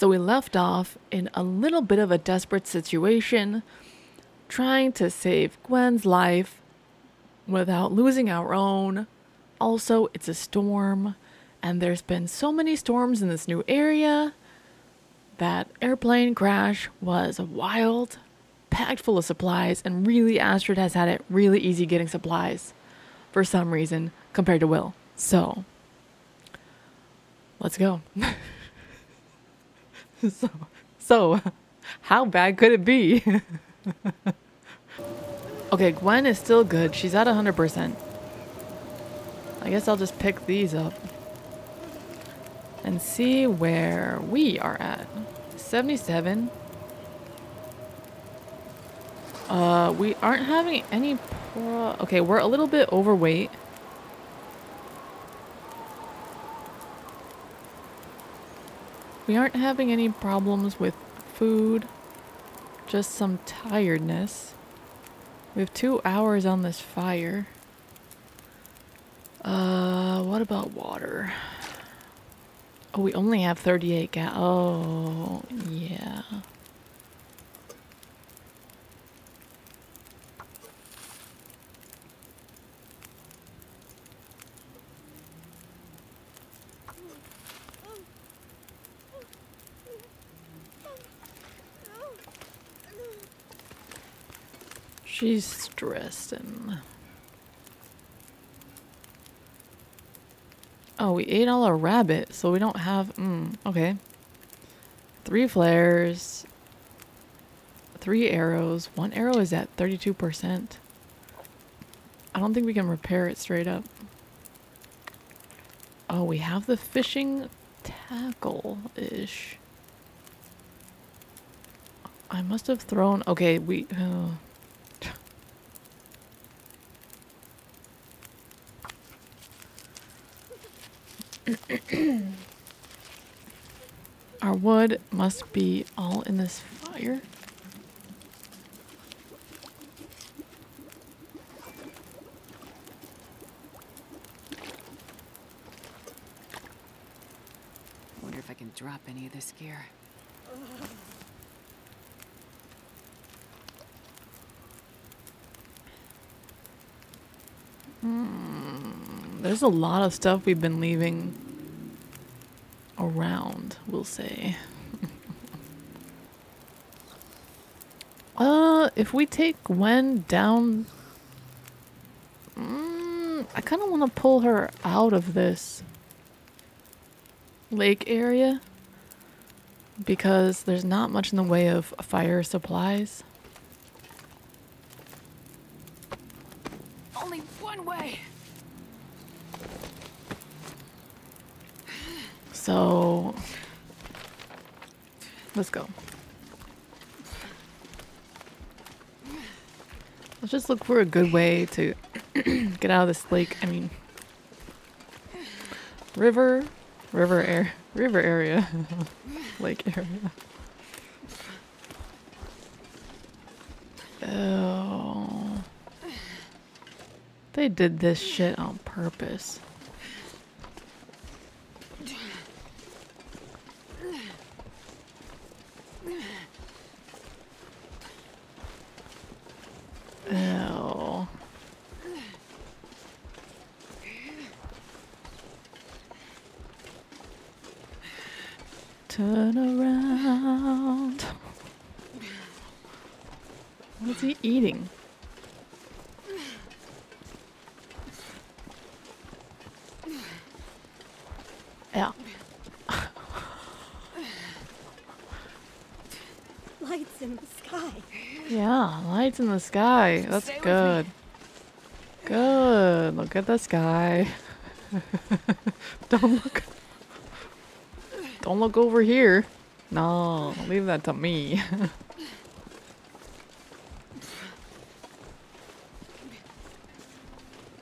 So we left off in a little bit of a desperate situation, trying to save Gwen's life without losing our own. Also, it's a storm, and there's been so many storms in this new area that airplane crash was wild, packed full of supplies, and really Astrid has had it really easy getting supplies for some reason compared to Will. So, let's go. so, so, how bad could it be? okay, Gwen is still good. She's at 100%. I guess I'll just pick these up and see where we are at. 77. Uh, we aren't having any Okay, we're a little bit overweight. We aren't having any problems with food. Just some tiredness. We have two hours on this fire. Uh, what about water? Oh, we only have 38 gas. Oh, yeah. She's stressed and... Oh, we ate all our rabbit, so we don't have... Mm, okay. Three flares. Three arrows. One arrow is at 32%. I don't think we can repair it straight up. Oh, we have the fishing tackle-ish. I must have thrown... Okay, we... Uh, Our wood must be all in this fire. Wonder if I can drop any of this gear. Hmm. There's a lot of stuff we've been leaving around, we'll say. uh, if we take Gwen down... Mm, I kind of want to pull her out of this lake area because there's not much in the way of fire supplies. Only one way! So let's go. Let's just look for a good way to get out of this lake. I mean, river, river air, river area, lake area. Oh, they did this shit on purpose. Turn around. What is he eating? Yeah. Lights in the sky. Yeah, lights in the sky. That's Stay good. Good. Look at the sky. Don't look. Don't look over here. No, leave that to me.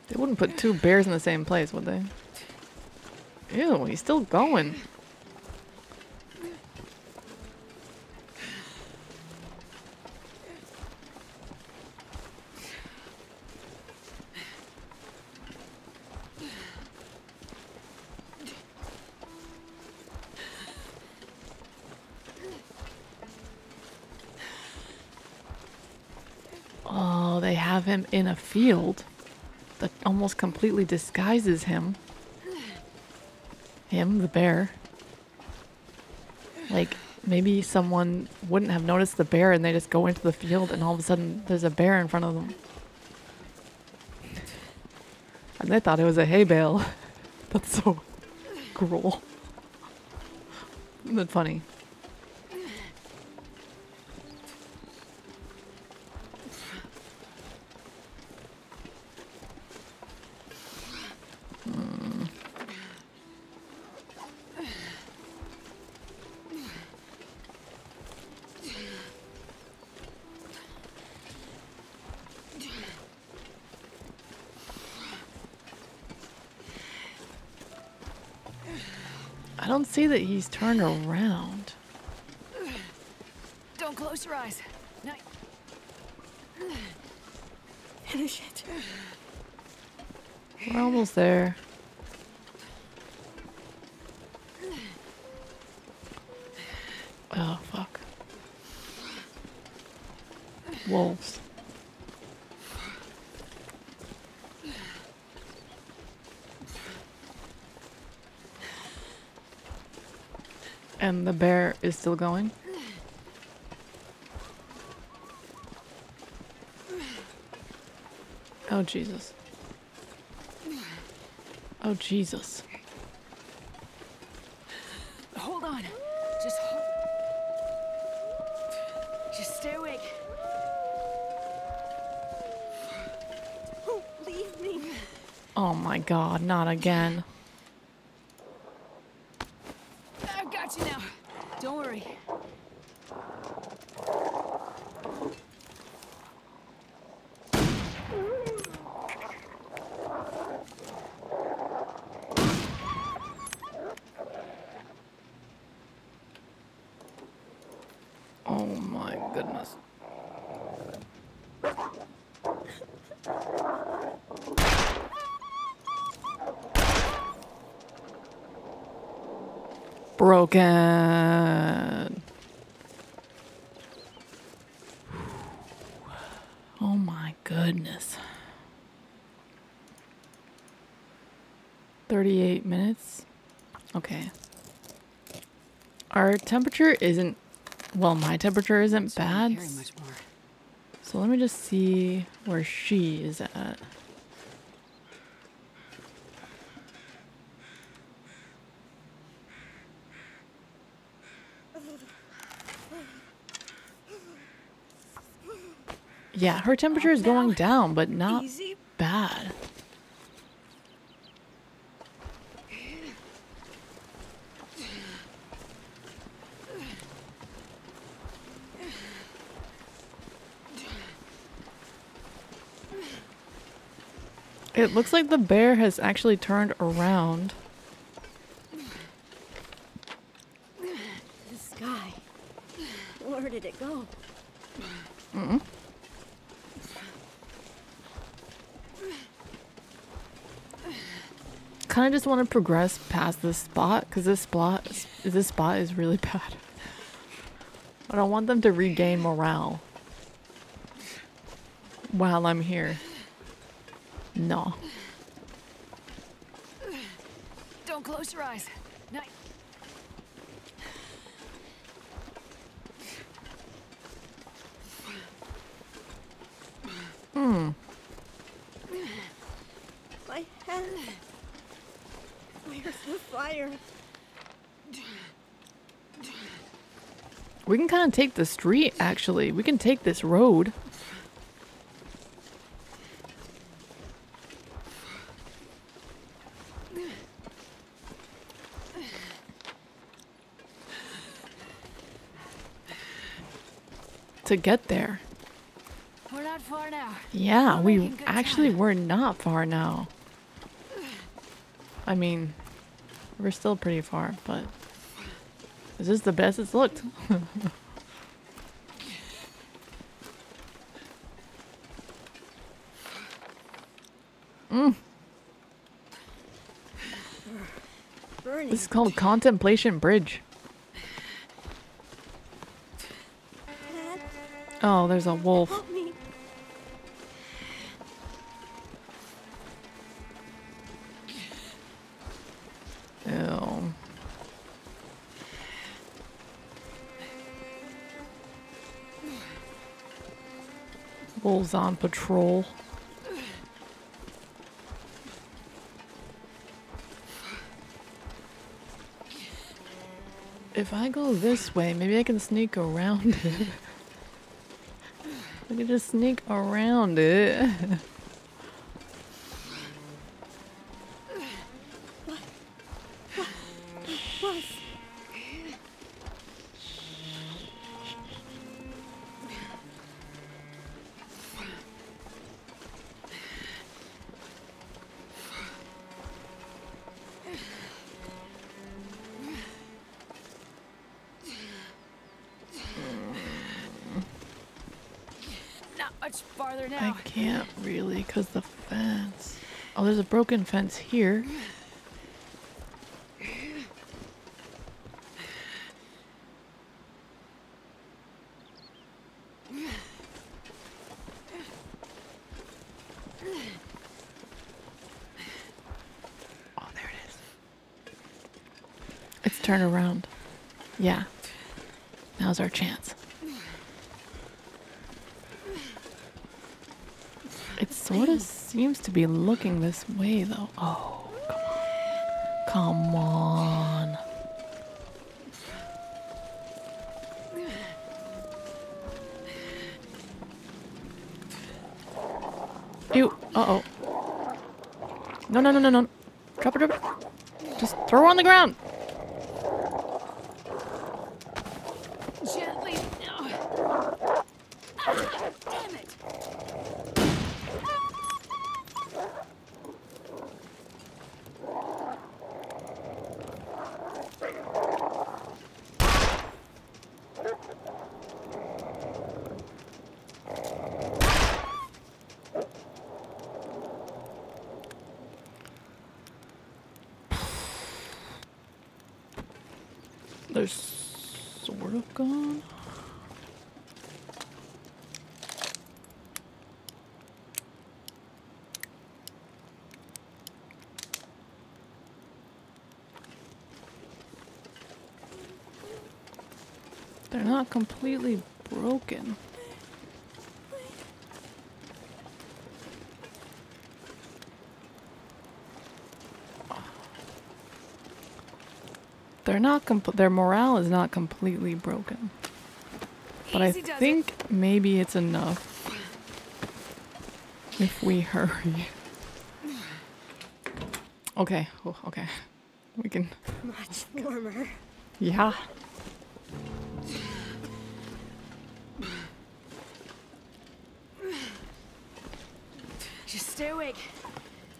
they wouldn't put two bears in the same place, would they? Ew, he's still going. have him in a field that almost completely disguises him. Him, the bear. Like, maybe someone wouldn't have noticed the bear and they just go into the field and all of a sudden there's a bear in front of them. And they thought it was a hay bale. That's so cruel. Isn't funny? I don't see that he's turned around. Don't close your eyes. Night. Finish it. We're almost there. Oh, fuck. Wolves. And the bear is still going? Oh, Jesus. Oh, Jesus. Hold on. Just hold. Just stay awake. Oh, leave me. Oh my god, not again. I've got you now. Don't worry. Oh my goodness. Broken. Oh my goodness. 38 minutes. Okay. Our temperature isn't well, my temperature isn't So bad. carry much more. So let me just see where she is at. Yeah, her temperature is going down, but not Easy. bad. It looks like the bear has actually turned around. The sky. Where did it go? Kind of just want to progress past this spot because this spot, this spot is really bad. I don't want them to regain morale while I'm here. No. Don't close your eyes. Night. Hmm. My head. Where's the fire? We can kind of take the street, actually. We can take this road. To get there. We're not far now. Yeah, We're we actually time. we're not far now. I mean, we're still pretty far, but this is the best it's looked? Mm. Burning. This is called Contemplation Bridge. Oh, there's a wolf. Ew. Wolves on patrol. If I go this way, maybe I can sneak around it. Can just sneak around it. I can't really because the fence. Oh, there's a broken fence here. Oh, there it is. It's turn around. Yeah. Now's our chance. It sort of seems to be looking this way, though. Oh, come on. Come on. Ew. Uh oh. No, no, no, no, no. Drop it, drop it. Just throw her on the ground. Gently. No. Ah, damn it. They're sort of gone. They're not completely broken. They're not comp- their morale is not completely broken. But I Easy it. think maybe it's enough if we hurry. Okay, oh, okay. We can Much warmer. yeah.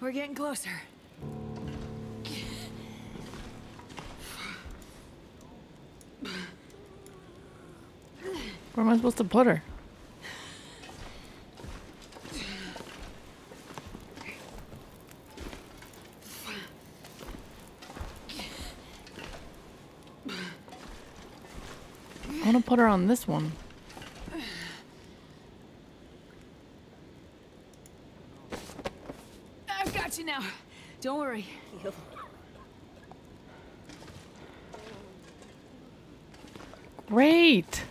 We're getting closer. Where am I supposed to put her? I want to put her on this one. I've got you now. Don't worry. You. Great.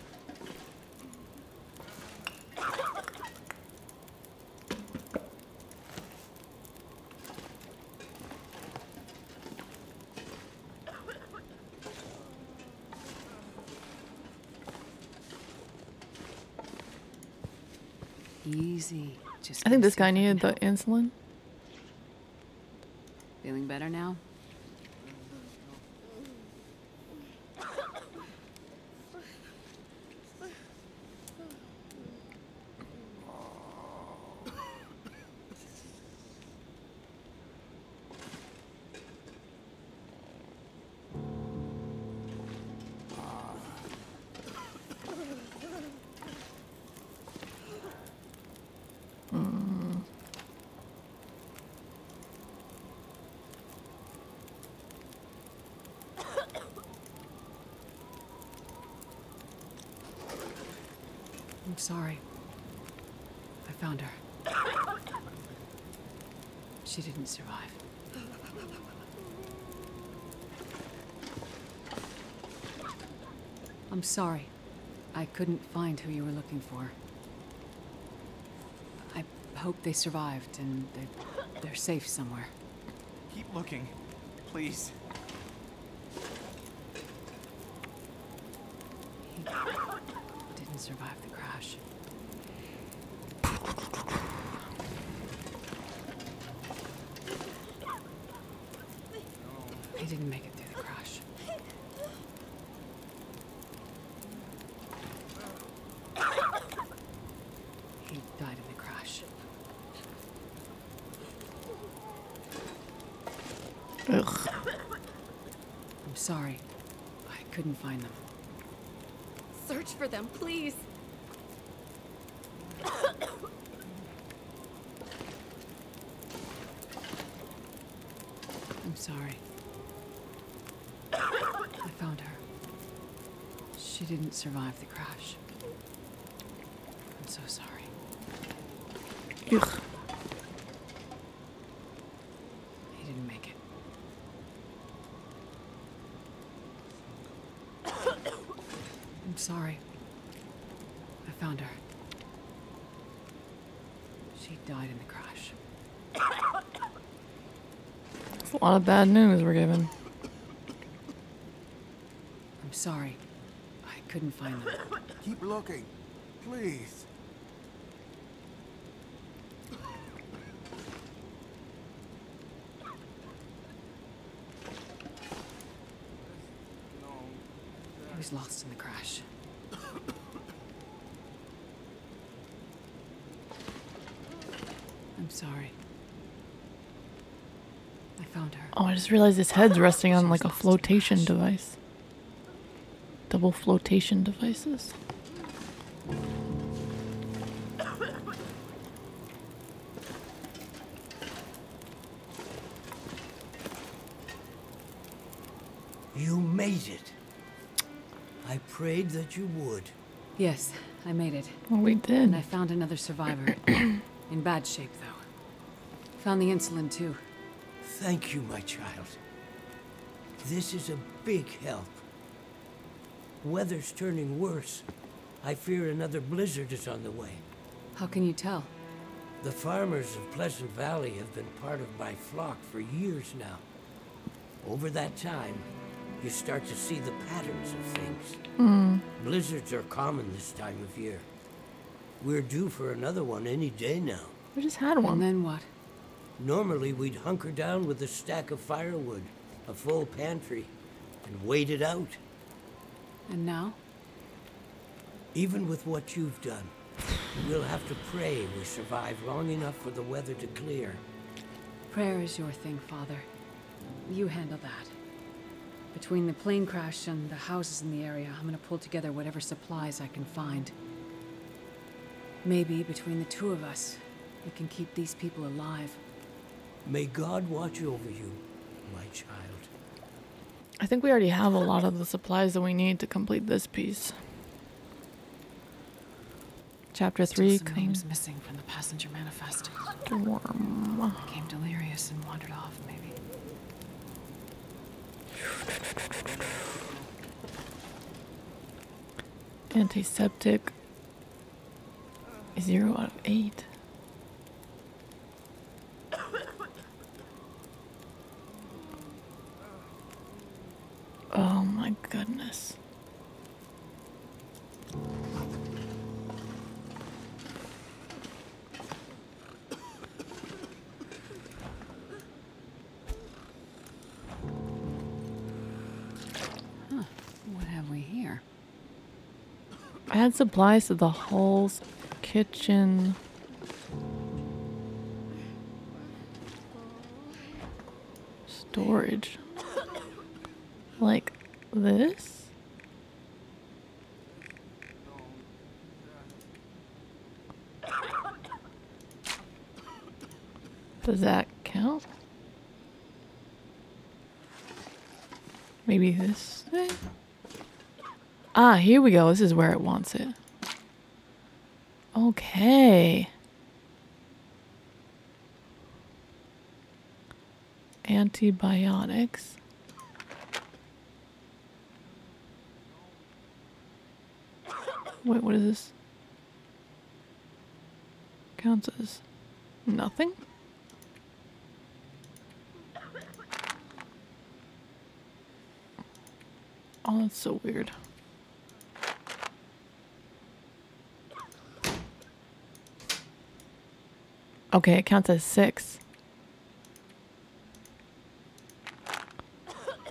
Easy. Just I think this guy needed can the insulin. Feeling better now? I'm sorry. I found her. She didn't survive. I'm sorry. I couldn't find who you were looking for. I hope they survived and they're, they're safe somewhere. Keep looking, please. He didn't survive the crash. He didn't make it through the crash. He died in the crash. Ugh. I'm sorry. I couldn't find them. Search for them, please. I'm sorry. I found her. She didn't survive the crash. I'm so sorry. Ugh. He didn't make it. I'm sorry. I found her. She died in the crash. It's a lot of bad news we're given. I'm sorry. I couldn't find them. Keep looking, please. He was lost in the crash. I'm sorry. I found her. Oh, I just realized his head's resting on like a flotation device. Double flotation devices. You made it. I prayed that you would. Yes, I made it. Well, we did. And I found another survivor. In bad shape, though. Found the insulin, too. Thank you, my child. This is a big help. Weather's turning worse. I fear another blizzard is on the way. How can you tell? The farmers of Pleasant Valley have been part of my flock for years now. Over that time, you start to see the patterns of things. Hmm. Blizzards are common this time of year. We're due for another one any day now. We just had one. And one. then what? Normally, we'd hunker down with a stack of firewood, a full pantry, and wait it out. And now? Even with what you've done, we'll have to pray we survive long enough for the weather to clear. Prayer is your thing, Father. You handle that. Between the plane crash and the houses in the area, I'm gonna pull together whatever supplies I can find. Maybe between the two of us, we can keep these people alive. May God watch over you, my child. I think we already have a lot of the supplies that we need to complete this piece. Chapter Still 3 some names missing from the passenger manifest. storm. Became delirious and wandered off, maybe. Antiseptic. Zero out of eight. Oh my goodness. What have we here? Add supplies to the hall's kitchen. Storage. Like this? Does that count? Maybe this thing? Ah, here we go. This is where it wants it. Okay. Antibiotics. Wait, what is this? Counts as Nothing? Oh, that's so weird. Okay, it counts as six.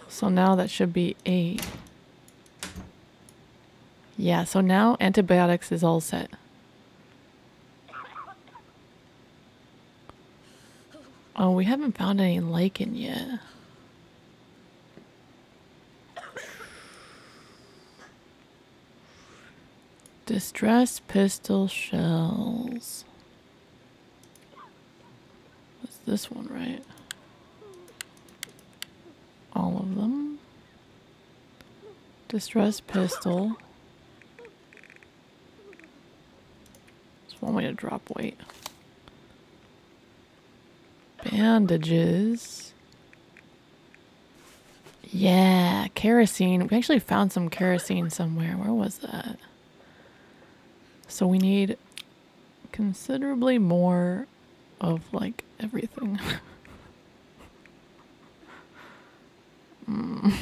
So now that should be eight. Yeah, so now antibiotics is all set. Oh, we haven't found any lichen yet. Distressed pistol shells. What's this one, right? All of them. Distressed pistol. It's one way to drop weight. Bandages. Yeah, kerosene. We actually found some kerosene somewhere. Where was that? So we need considerably more of like everything. mm.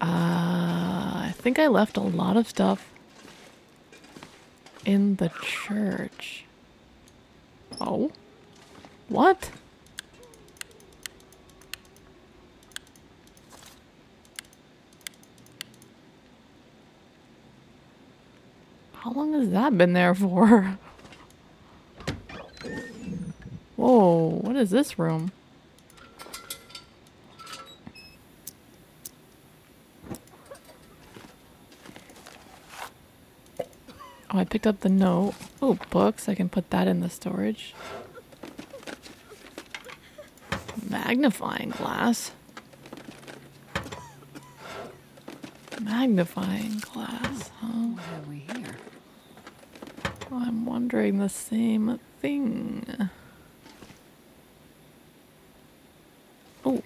uh, I think I left a lot of stuff in the church. Oh? What? How long has that been there for? Whoa, what is this room? Oh, I picked up the note. Oh, books. I can put that in the storage. Magnifying glass. Magnifying glass, huh? What have we here? Oh, I'm wondering the same thing. Oh.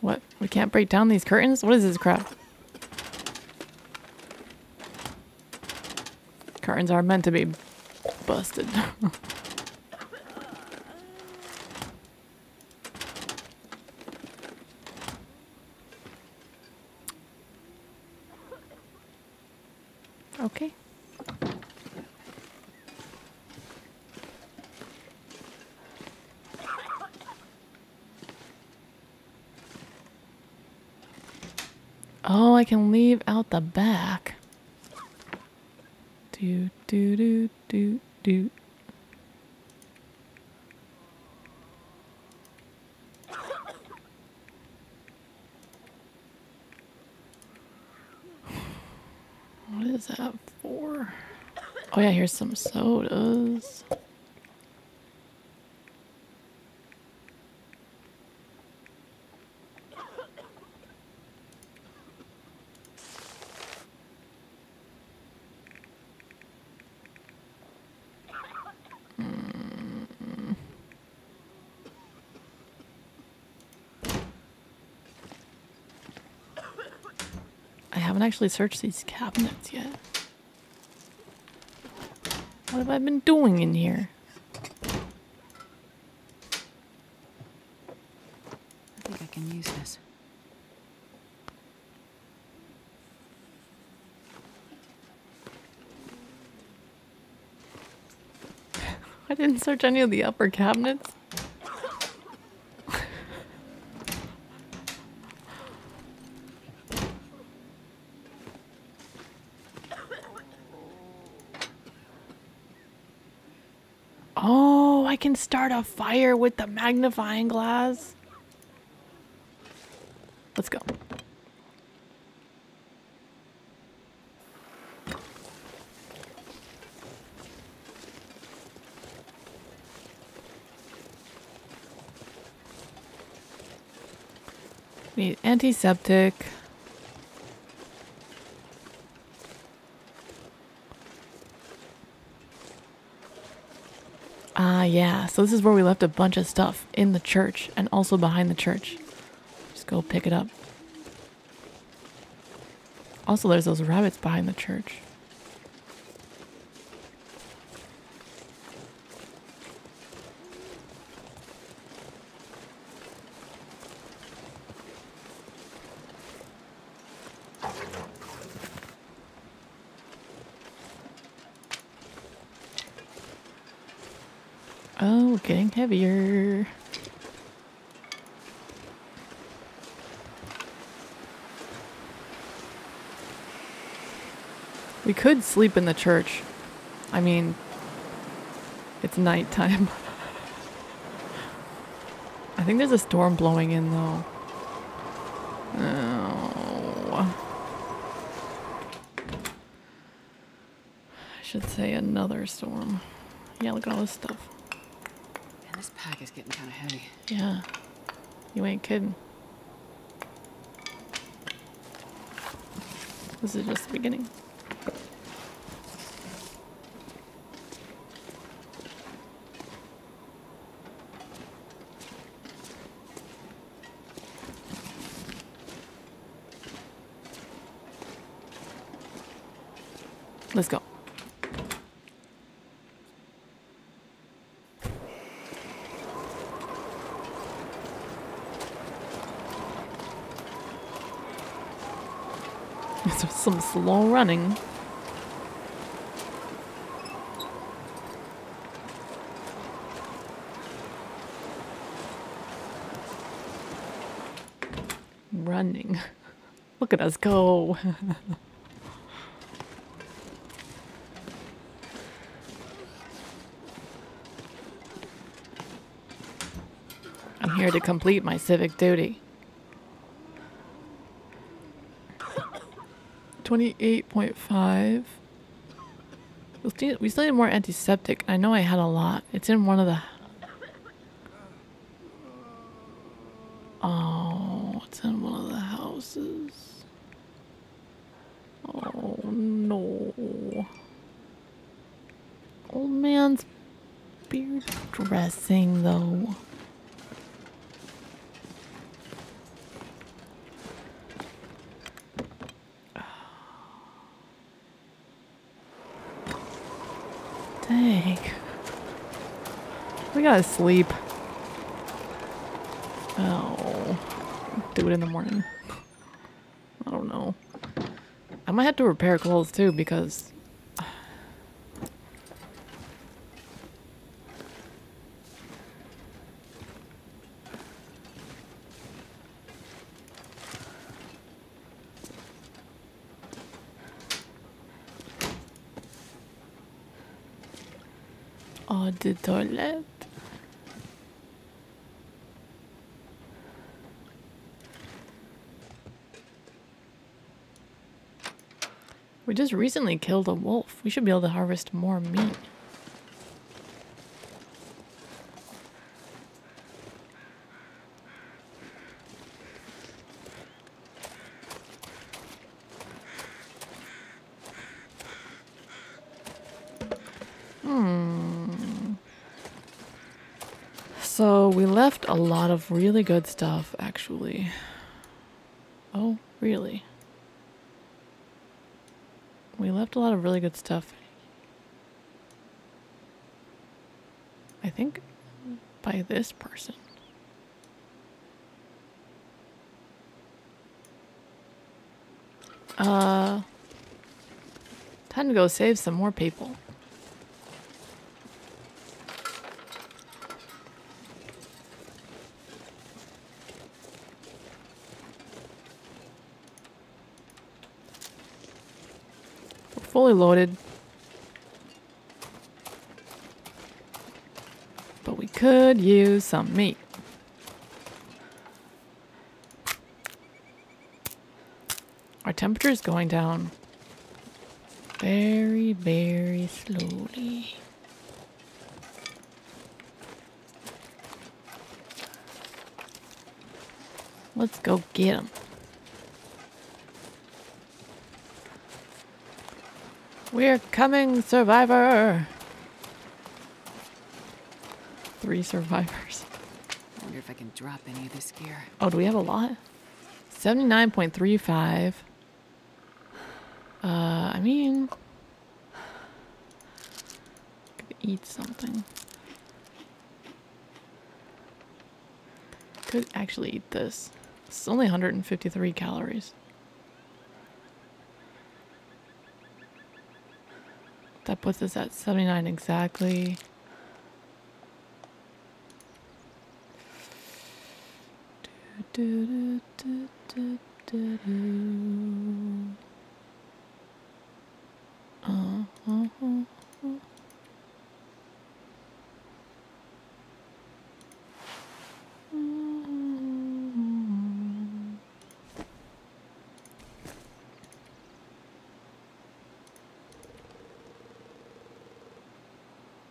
What? We can't break down these curtains? What is this crap? Curtains are meant to be busted. okay. Oh, I can leave out the back. Do do do do do. What is that for? Oh yeah, here's some sodas. Haven't actually searched these cabinets yet. What have I been doing in here? I think I can use this. I didn't search any of the upper cabinets. Oh, I can start a fire with the magnifying glass. Let's go. Need antiseptic. Ah, yeah. So this is where we left a bunch of stuff in the church and also behind the church. Just go pick it up. Also, there's those rabbits behind the church. Oh, getting heavier. We could sleep in the church. I mean, it's nighttime. I think there's a storm blowing in though. Oh. I should say another storm. Yeah, look at all this stuff. And this pack is getting kind of heavy. Yeah. You ain't kidding. This is just the beginning. Let's go. This was some slow running. Running. Look at us go. I'm here to complete my civic duty. 28.5. We still, need more antiseptic. I know I had a lot. It's in one of the. Oh, it's in one of the houses. Oh no. Old man's beard dressing though. Dang. We gotta sleep. Oh. Do it in the morning. I don't know. I might have to repair clothes too because. Oh, the toilet. We just recently killed a wolf. We should be able to harvest more meat. Hmm. So we left a lot of really good stuff, actually. Oh, really? We left a lot of really good stuff. I think by this person. Uh, time to go save some more people. Fully loaded. But we could use some meat. Our temperature is going down very, very slowly. Let's go get them. We're coming, survivor. Three survivors. I wonder if I can drop any of this gear. Oh, do we have a lot? 79.35. Uh, I mean, could eat something. Could actually eat this. It's only 153 calories. That puts us at 79 exactly. Do, do, do, do, do, do. Uh, uh, uh, uh. Mm.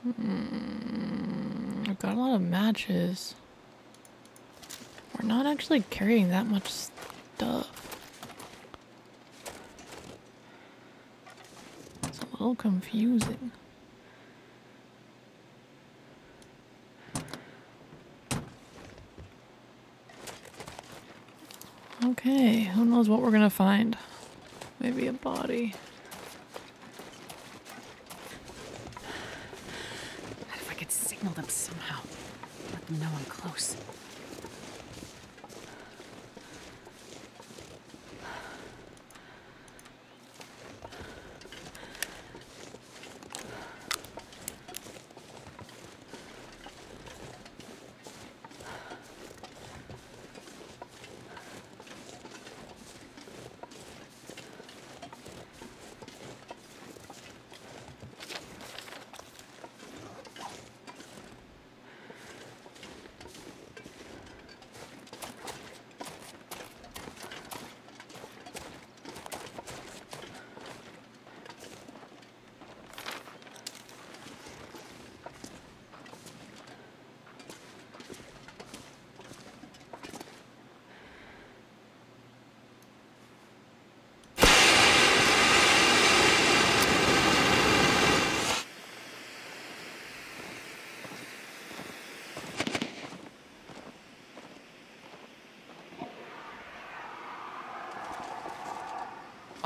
Mm, Matches. We're not actually carrying that much stuff. It's a little confusing. Okay, who knows what we're gonna find? Maybe a body. If I could signal them somehow? Know I'm close.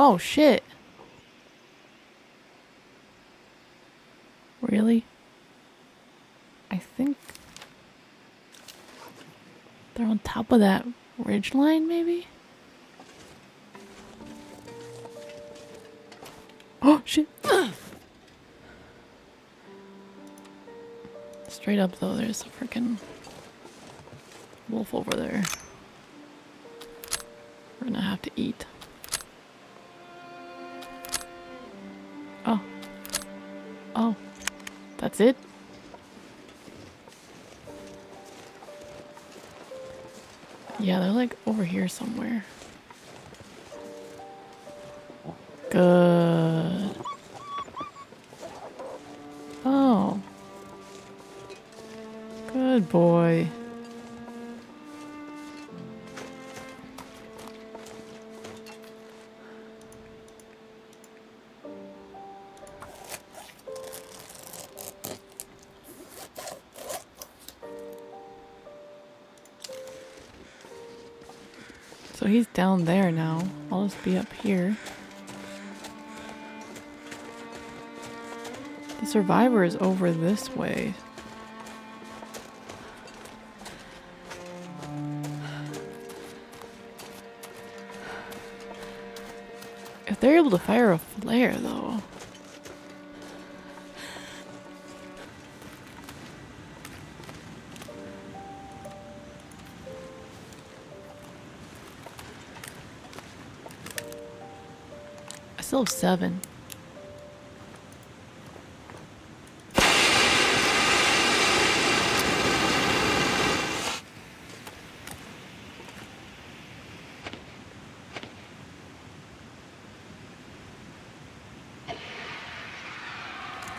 Oh shit. Really? I think they're on top of that ridge line, maybe? Oh shit. Straight up though, there's a freaking wolf over there. We're gonna have to eat. That's it? Yeah, they're like over here somewhere. Down there now. I'll just be up here. The survivor is over this way. If they're able to fire a flare, though. Still have seven.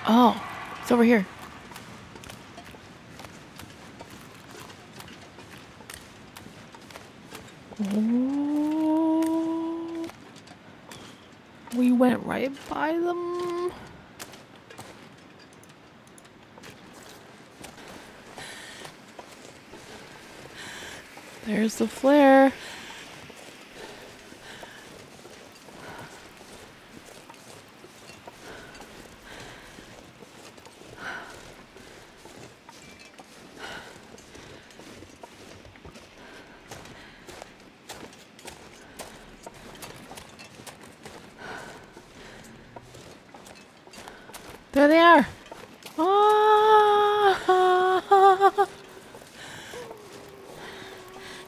Oh, it's over here. Oh. We went right by them. There's the flare. There they are. Ah!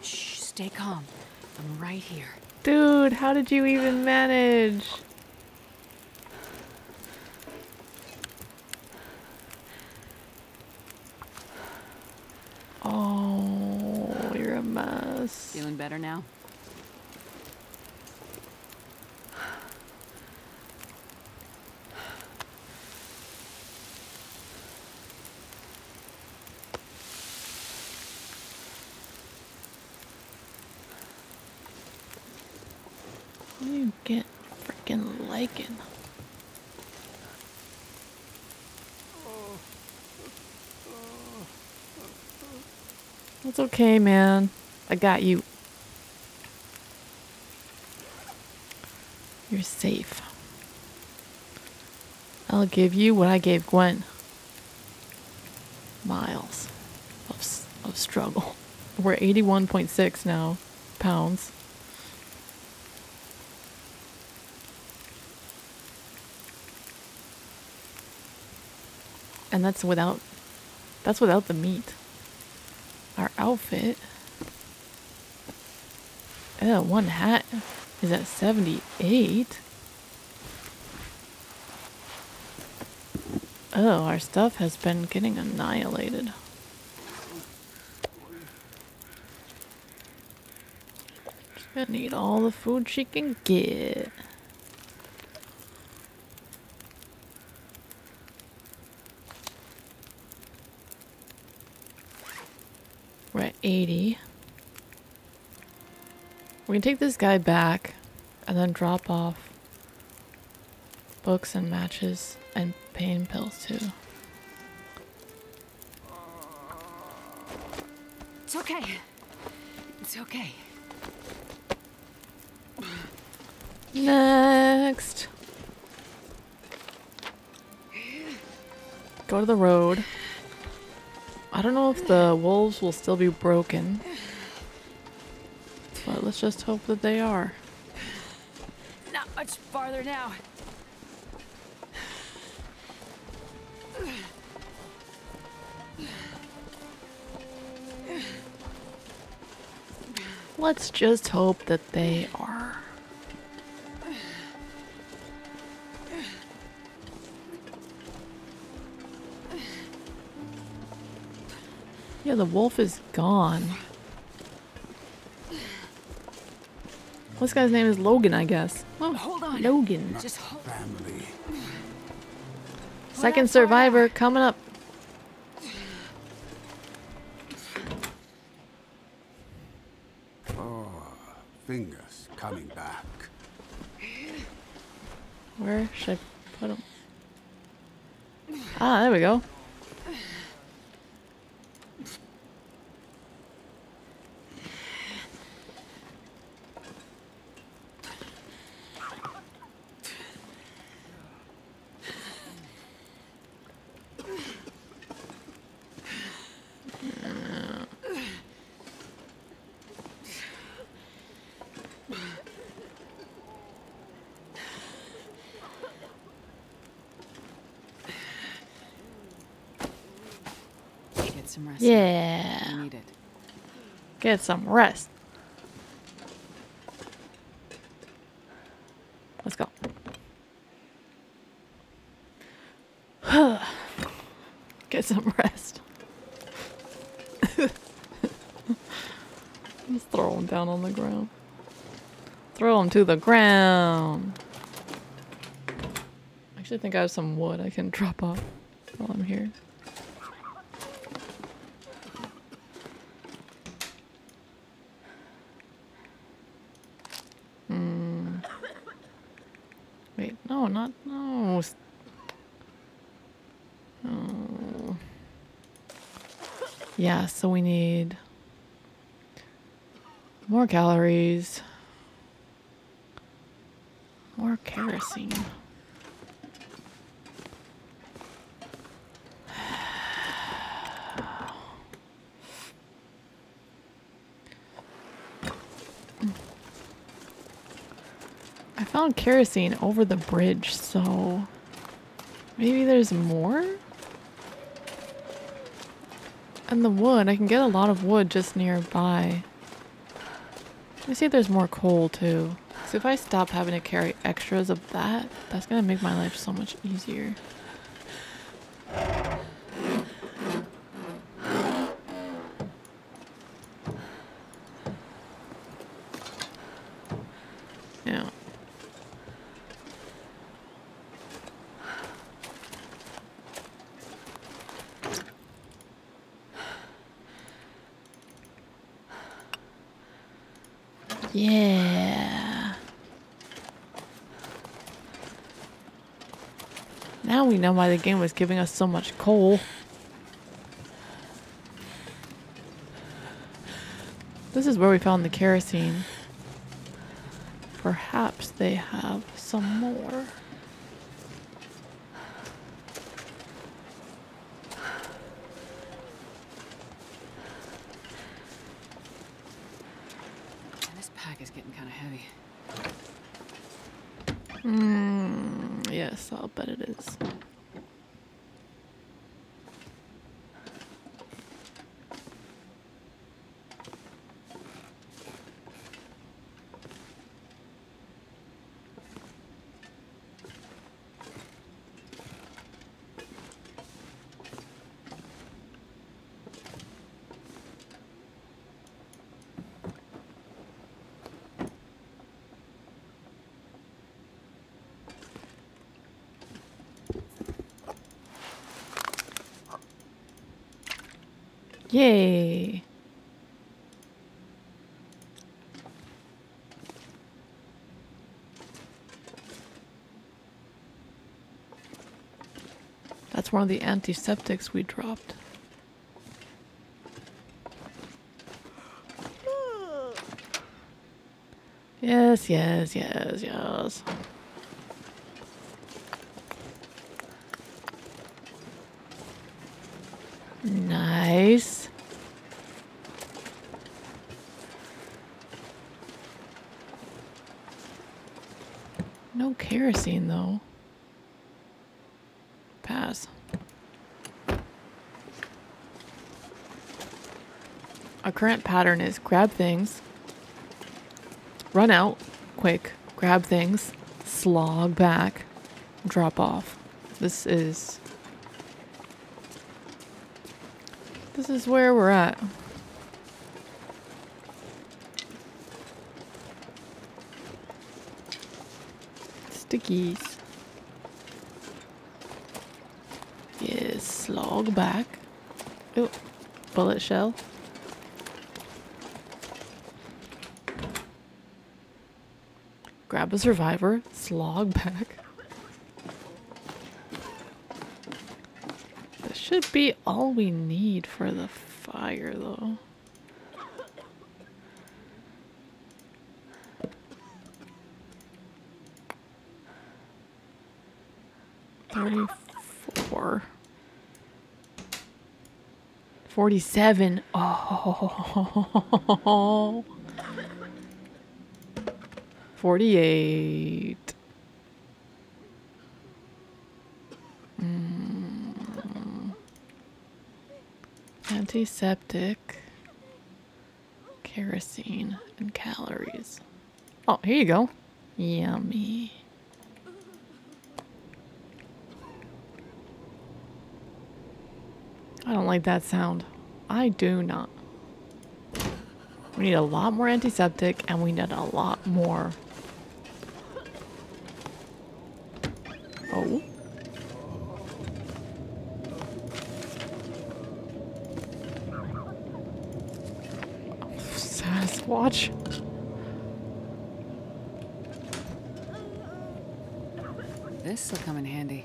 Shh, stay calm. I'm right here. Dude, how did you even manage? Oh, you're a mess. Feeling better now? What do you get freaking liking? It's okay, man. I got you. You're safe. I'll give you what I gave Gwen. Miles of, of struggle. We're 81.6 now pounds. And that's without that's without the meat. Our outfit. Oh, one hat is at 78. Oh, our stuff has been getting annihilated. She's gonna need all the food she can get. 80. We can take this guy back and then drop off books and matches and pain pills too. It's okay. It's okay. Next. Go to the road. I don't know if the wolves will still be broken. But let's just hope that they are. Not much farther now. Let's just hope that they are. The wolf is gone. This guy's name is Logan, I guess. Oh, Hold on. Logan. Just hold. Family. Second survivor coming up. Fingers coming back. Where should I put him? Ah, there we go. Get some rest. Yeah. You need it. Get some rest. Let's go. Get some rest. Just throw him down on the ground. Throw him to the ground. I actually think I have some wood I can drop off while I'm here. Wait, no, not no. Oh. Yeah, so we need more calories, more kerosene. Found kerosene over the bridge, so Maybe there's more? And the wood, I can get a lot of wood just nearby. Let me see if there's more coal too. So if I stop having to carry extras of that, that's gonna make my life so much easier. Yeah. Yeah. Why the game was giving us so much coal. This is where we found the kerosene. Perhaps they have some more. Man, this pack is getting kind of heavy. Mm, yes, I'll bet it is. Yay. That's one of the antiseptics we dropped. Yes, yes, yes, yes. Nice. No kerosene though. Pass. Our current pattern is grab things, run out quick, grab things, slog back, drop off. This is This is where we're at. Stickies. Yes, slog back. Oh, bullet shell. Grab a survivor, slog back. This should be all we need for the fire, though. 47. Oh. 48. Mm. Antiseptic, kerosene, and calories. Oh, here you go. Yummy. Like that sound. I do not. We need a lot more antiseptic and we need a lot more. Oh. Sasquatch. This will come in handy.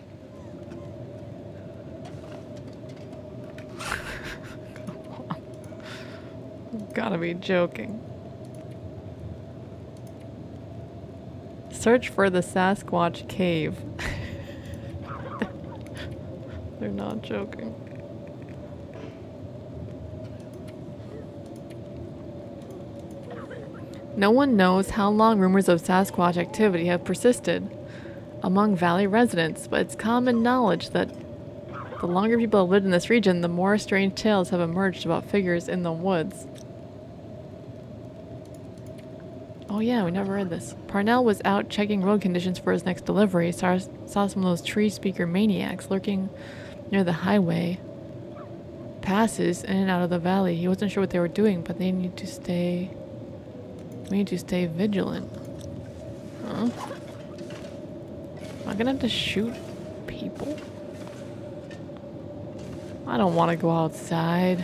Gotta be joking. Search for the Sasquatch cave. They're not joking. No one knows how long rumors of Sasquatch activity have persisted. among valley residents, but it's common knowledge that the longer people have lived in this region, the more strange tales have emerged about figures in the woods. Oh yeah, we never read this. Parnell was out checking road conditions for his next delivery. Saw, saw some of those tree speaker maniacs lurking near the highway passes in and out of the valley. He wasn't sure what they were doing, but they need to stay. We need to stay vigilant. Huh? Am I gonna have to shoot people? I don't want to go outside.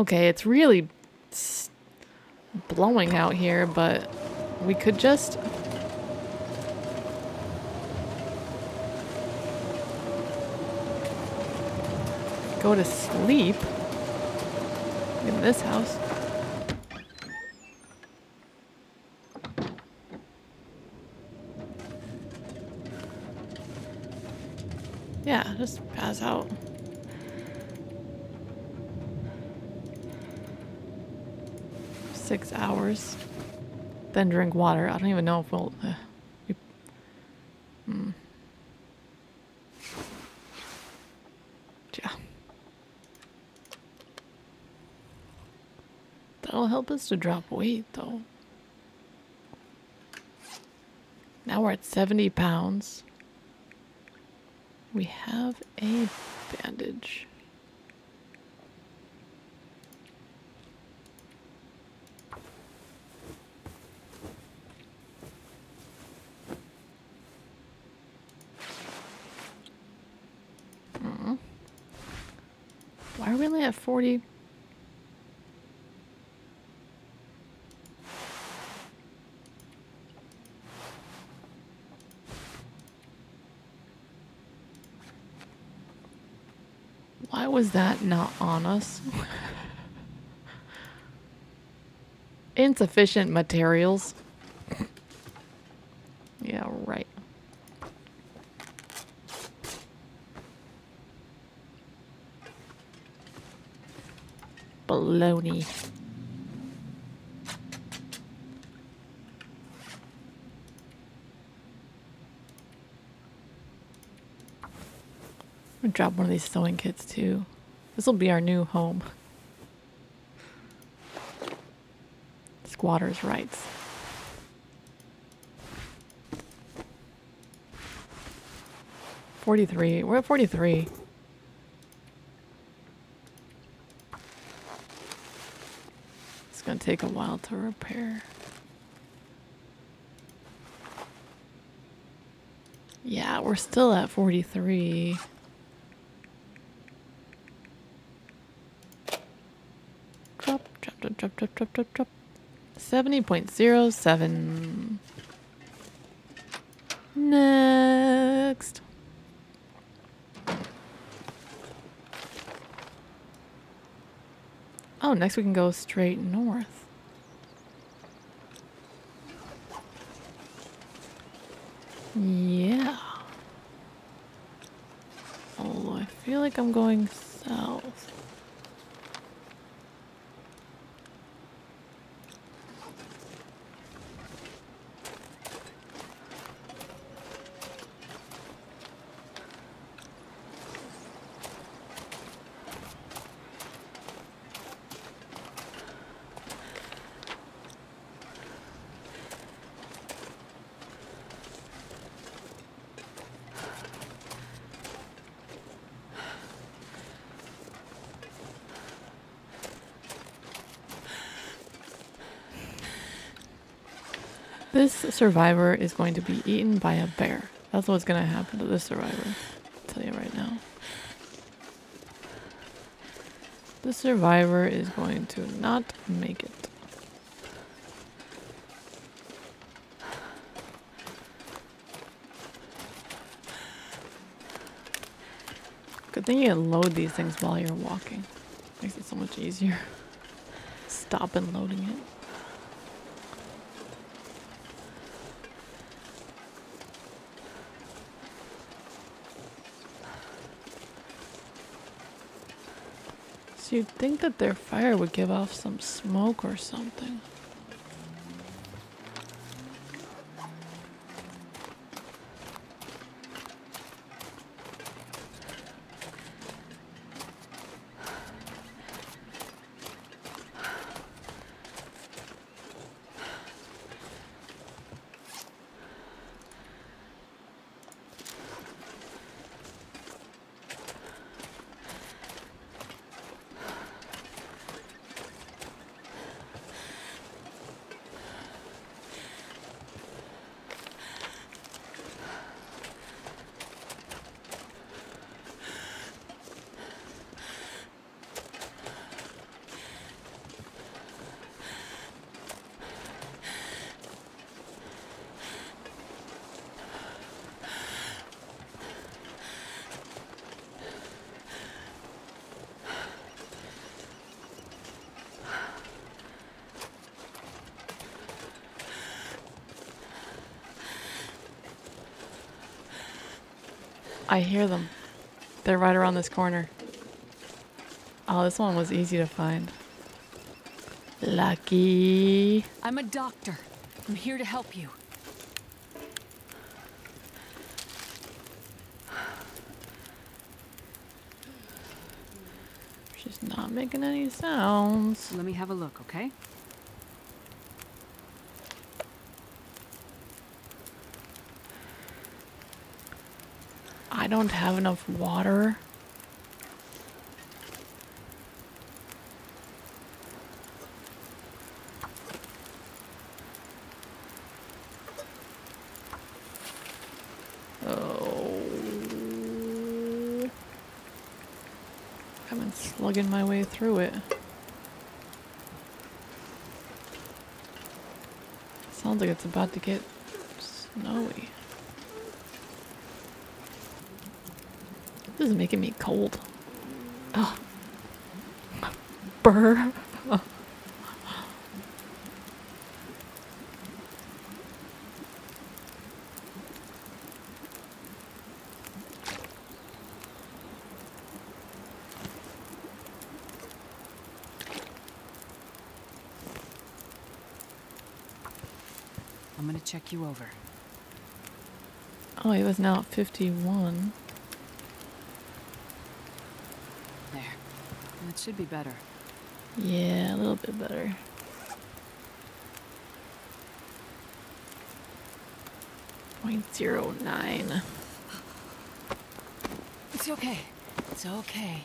Okay, it's really blowing out here, but we could just go to sleep in this house. Yeah, just pass out. Six hours. Then drink water. I don't even know if we'll. Uh, we, hmm. Yeah. That'll help us to drop weight, though. Now we're at 70 pounds. We have a bandage. Mm. Why are we only at 40? Why was that not on us? Insufficient materials. yeah, right. Baloney. I'm gonna drop one of these sewing kits too. This will be our new home. Squatter's rights. Forty-three. We're at forty-three. It's gonna take a while to repair. Yeah, we're still at 43. Drop, drop, drop, drop, drop, drop, drop, drop. 70.07. Next. Oh, next we can go straight north. Yeah. Oh, I feel like I'm going south. This survivor is going to be eaten by a bear. That's what's going to happen to this survivor. I'll tell you right now. The survivor is going to not make it. Good thing you can load these things while you're walking. Makes it so much easier. Stop and loading it. So you'd think that their fire would give off some smoke or something. I hear them. They're right around this corner. Oh, this one was easy to find. Lucky. I'm a doctor. I'm here to help you. She's not making any sounds. Let me have a look, okay? Don't have enough water. Oh. I've been slugging my way through it. Sounds like it's about to get snowy. This is making me cold. Oh. Burr. I'm gonna check you over. Oh, he was now at 51. There. That should be better. Yeah, a little bit better. Point zero nine. It's okay. It's okay.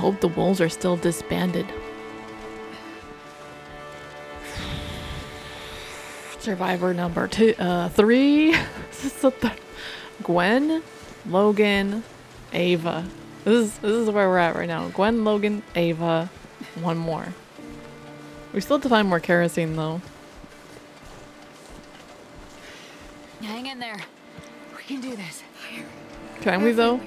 Hope the wolves are still disbanded. Survivor number two, uh, three. This is the th- Gwen, Logan, Ava. This is this is where we're at right now. Gwen, Logan, Ava, one more. We still have to find more kerosene though. Hang in there. We can do this. Can we though?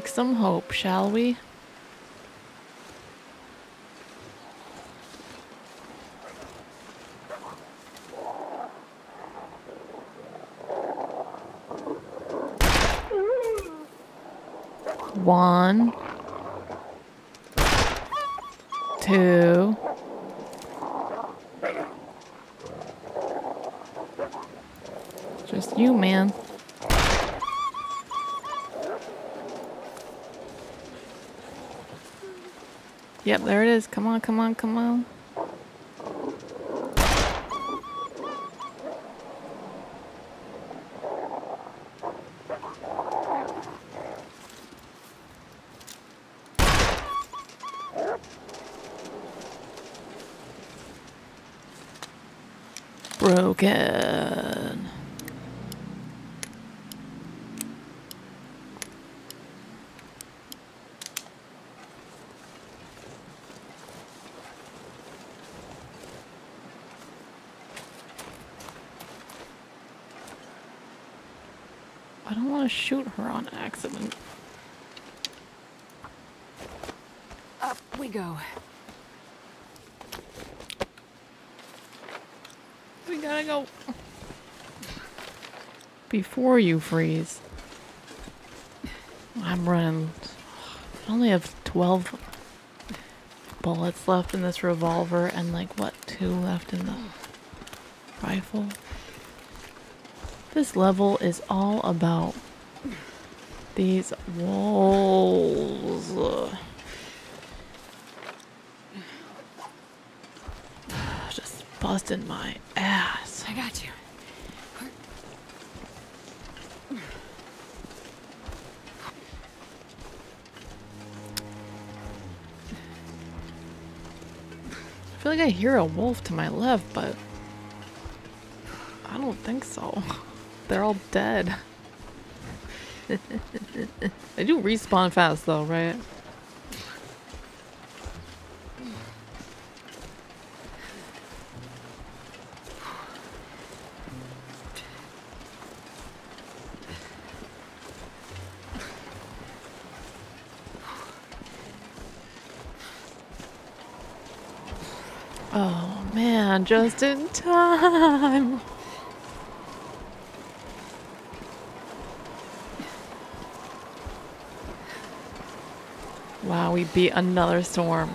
Break some hope, shall we? Yep, there it is. Come on, come on, come on. Broken. Accident. Up we go. We gotta go. Before you freeze. I'm running. I only have 12 bullets left in this revolver and like what, two left in the rifle. This level is all about these walls. Just busting my ass. I got you. I feel like I hear a wolf to my left, but I don't think so. They're all dead. They do respawn fast though, right? Oh man, just in time. Wow, we beat another storm.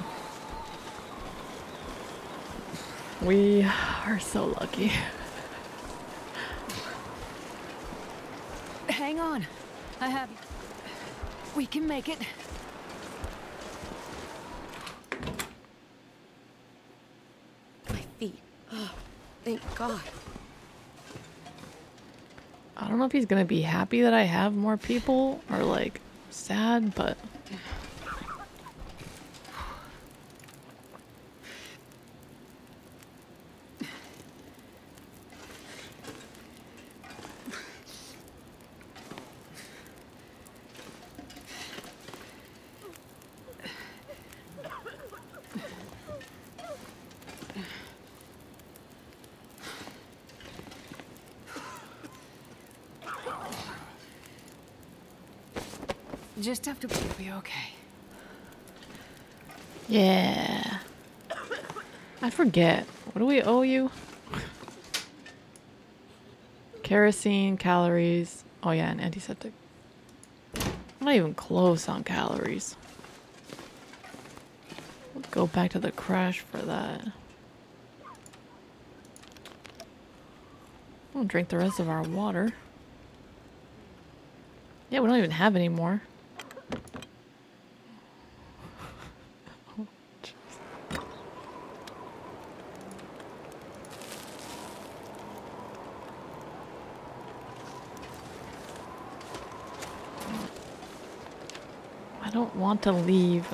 We are so lucky. Hang on. I have you. We can make it. My feet. Oh, thank God. I don't know if he's gonna be happy that I have more people or like sad, but Just have to be okay. yeah. I forget. What do we owe you? Kerosene, calories. Oh yeah, an antiseptic. I'm not even close on calories. We'll go back to the crash for that. We'll drink the rest of our water. Yeah, we don't even have any more. Oh, jeez. I don't want to leave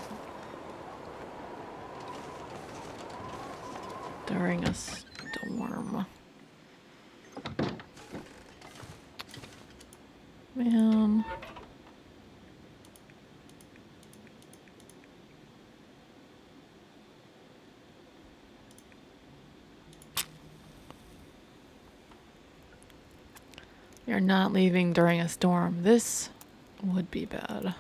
during a storm. Man. Are not leaving during a storm. This would be bad.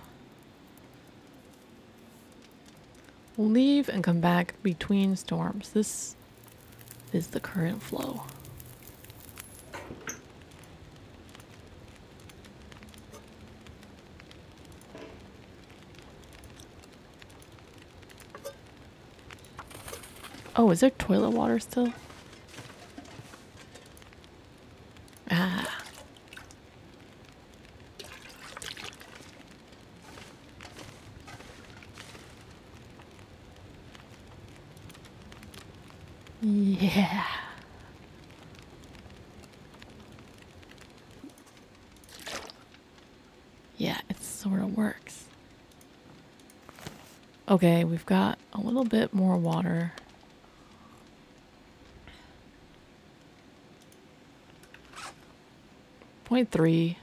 We'll leave and come back between storms. This is the current flow. Oh, is there toilet water still? Ah. Yeah. Yeah, it sort of works. Okay, we've got a little bit more water. 0.3.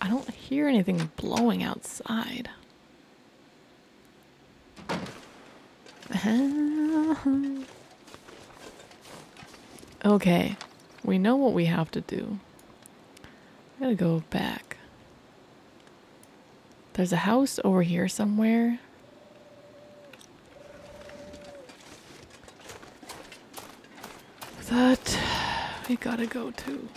I don't hear anything blowing outside. okay, we know what we have to do. I gotta go back. There's a house over here somewhere. That we gotta go to.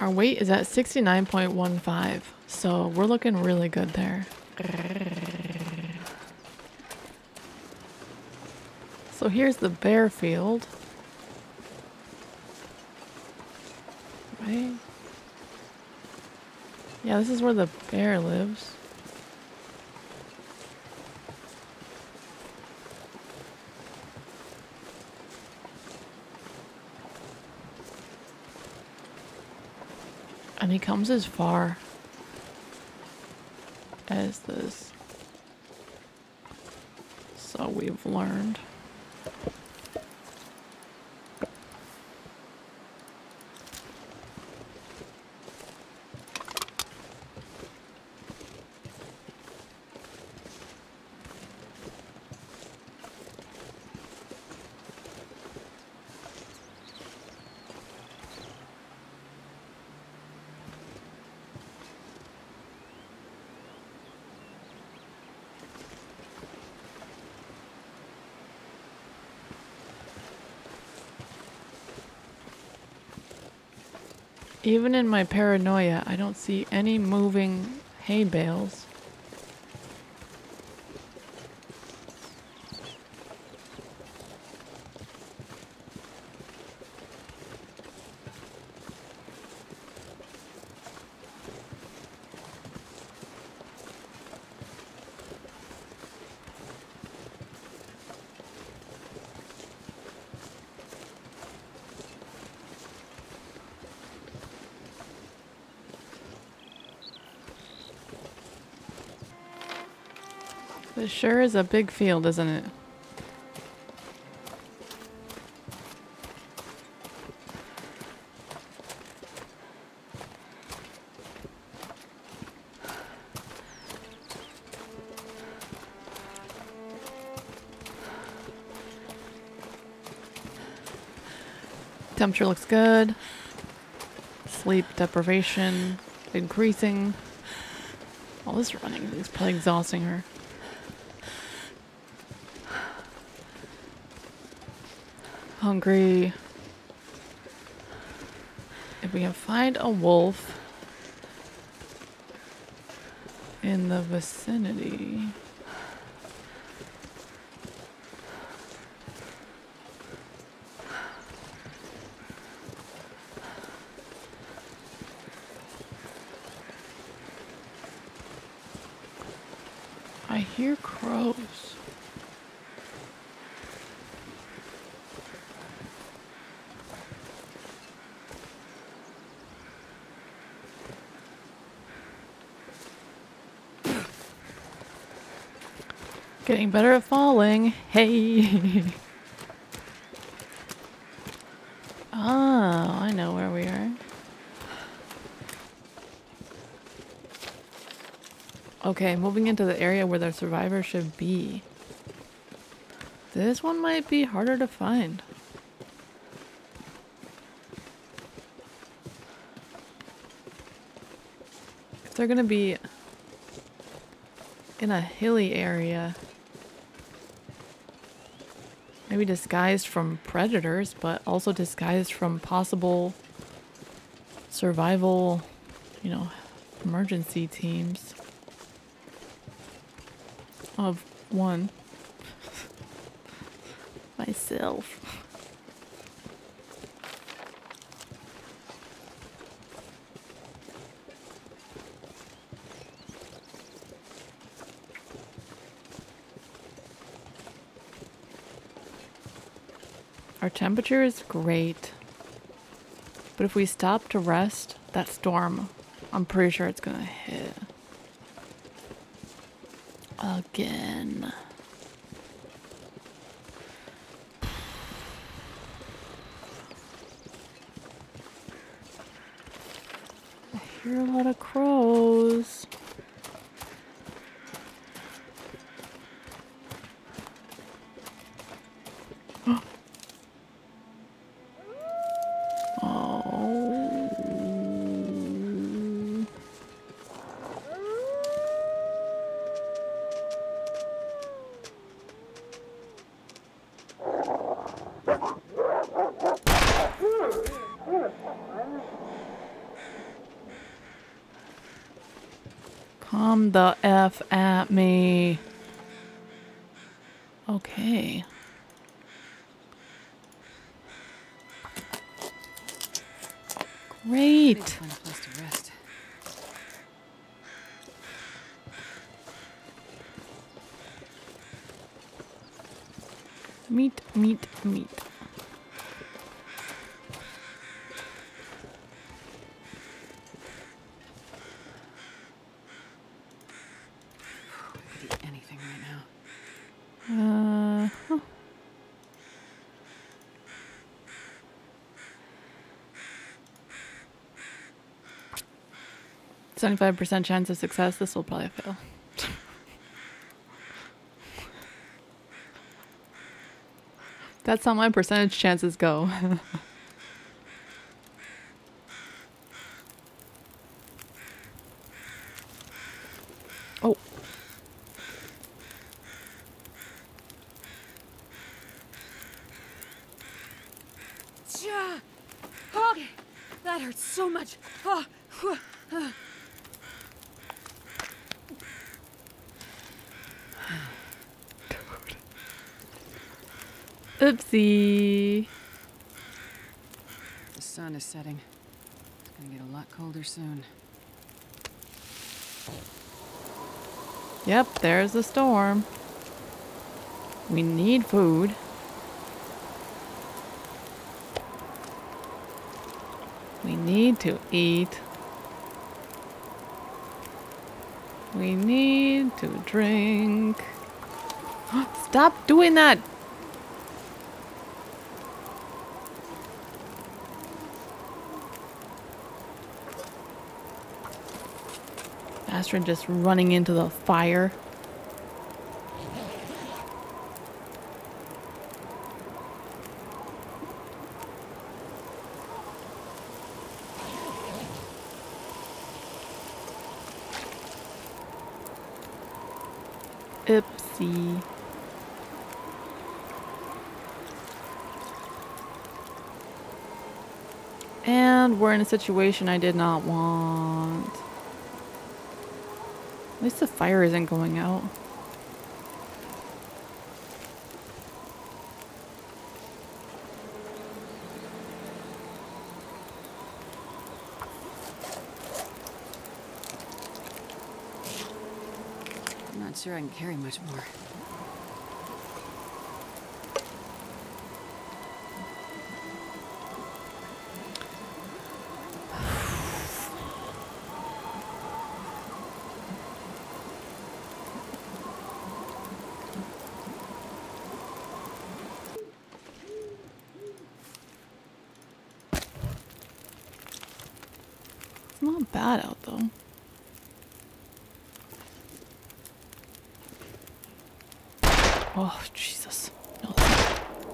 Our weight is at 69.15, so we're looking really good there. So here's the bear field. Right? Yeah, this is where the bear lives. And he comes as far as this. So we've learned. Even in my paranoia, I don't see any moving hay bales. This sure is a big field, isn't it? Temperature looks good. Sleep deprivation increasing. All this running is probably exhausting her. Hungry. If we can find a wolf in the vicinity. I hear crows. Getting better at falling. Hey. oh, I know where we are. Okay, moving into the area where the survivor should be. This one might be harder to find. If they're gonna be in a hilly area, maybe disguised from predators, but also disguised from possible survival, you know, emergency teams of one. Myself. temperature is great. But if we stop to rest, that storm, I'm pretty sure it's gonna hit. Again. I hear a lot of crows. 75% chance of success. This will probably fail. That's how my percentage chances go. soon. Yep, there's the storm. We need food. We need to eat. We need to drink. Stop doing that! Astrid just running into the fire. Oopsie. And we're in a situation I did not want. At least the fire isn't going out. I'm not sure I can carry much more. It's not bad out though. Oh, Jesus. No,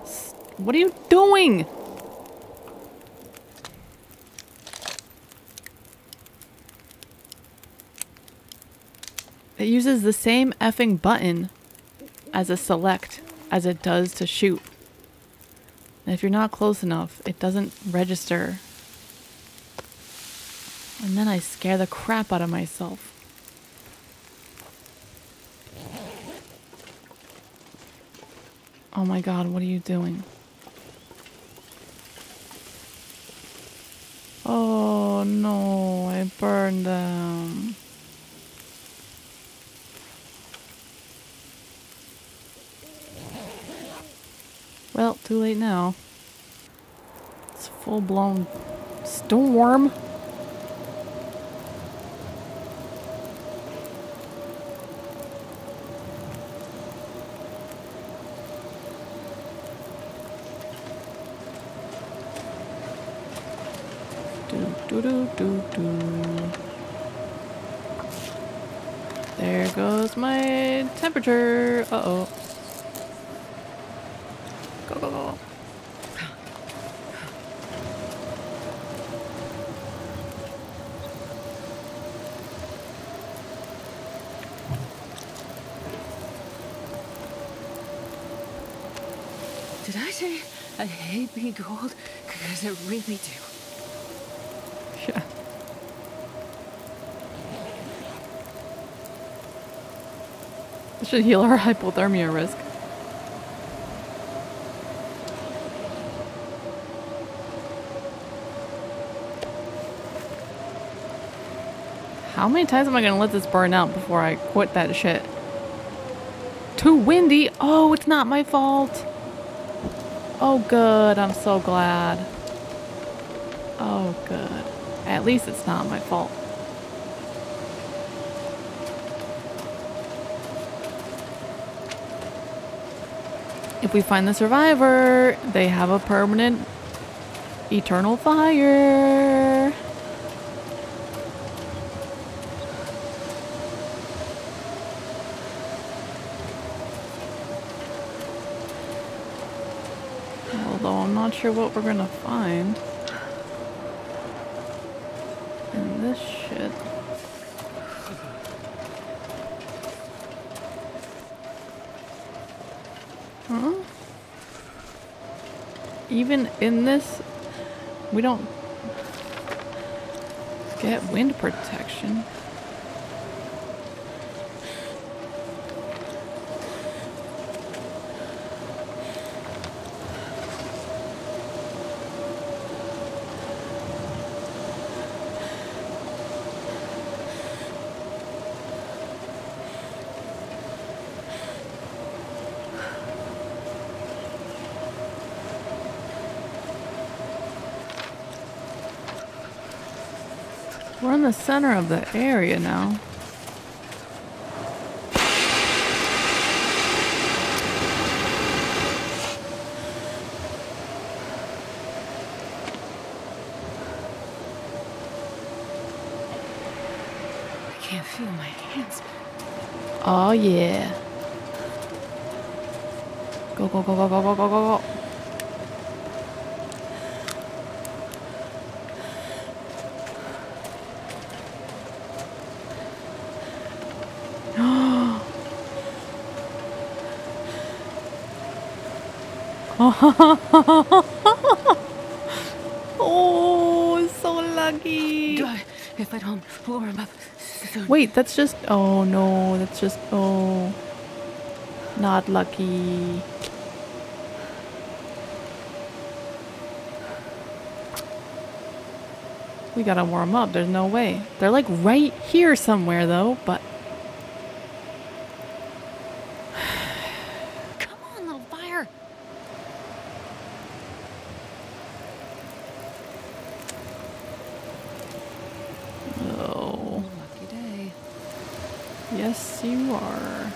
s- What are you doing? It the same effing button as a select as it does to shoot. And if you're not close enough, it doesn't register. And then I scare the crap out of myself. Oh my god, what are you doing? blown storm. Do, do, do, do. There goes my temperature. Uh-oh. Being cold? Because I really do. Yeah. This should heal our hypothermia risk. How many times am I gonna let this burn out before I quit that shit? Too windy? Oh, it's not my fault. Oh, good. I'm so glad. Oh, good. At least it's not my fault. If we find the survivor, they have a permanent eternal fire. Although I'm not sure what we're gonna find in this shit. Huh? Even in this, we don't get wind protection. In the center of the area now. I can't feel my hands. Oh yeah. Go go go go go go go go go. oh, so lucky. If I don't warm up soon? Wait, that's just. Oh no, that's just. Oh. Not lucky. We gotta warm up. There's no way. They're like right here somewhere though, but. Come on, little fire. Oh. Lucky day. You are.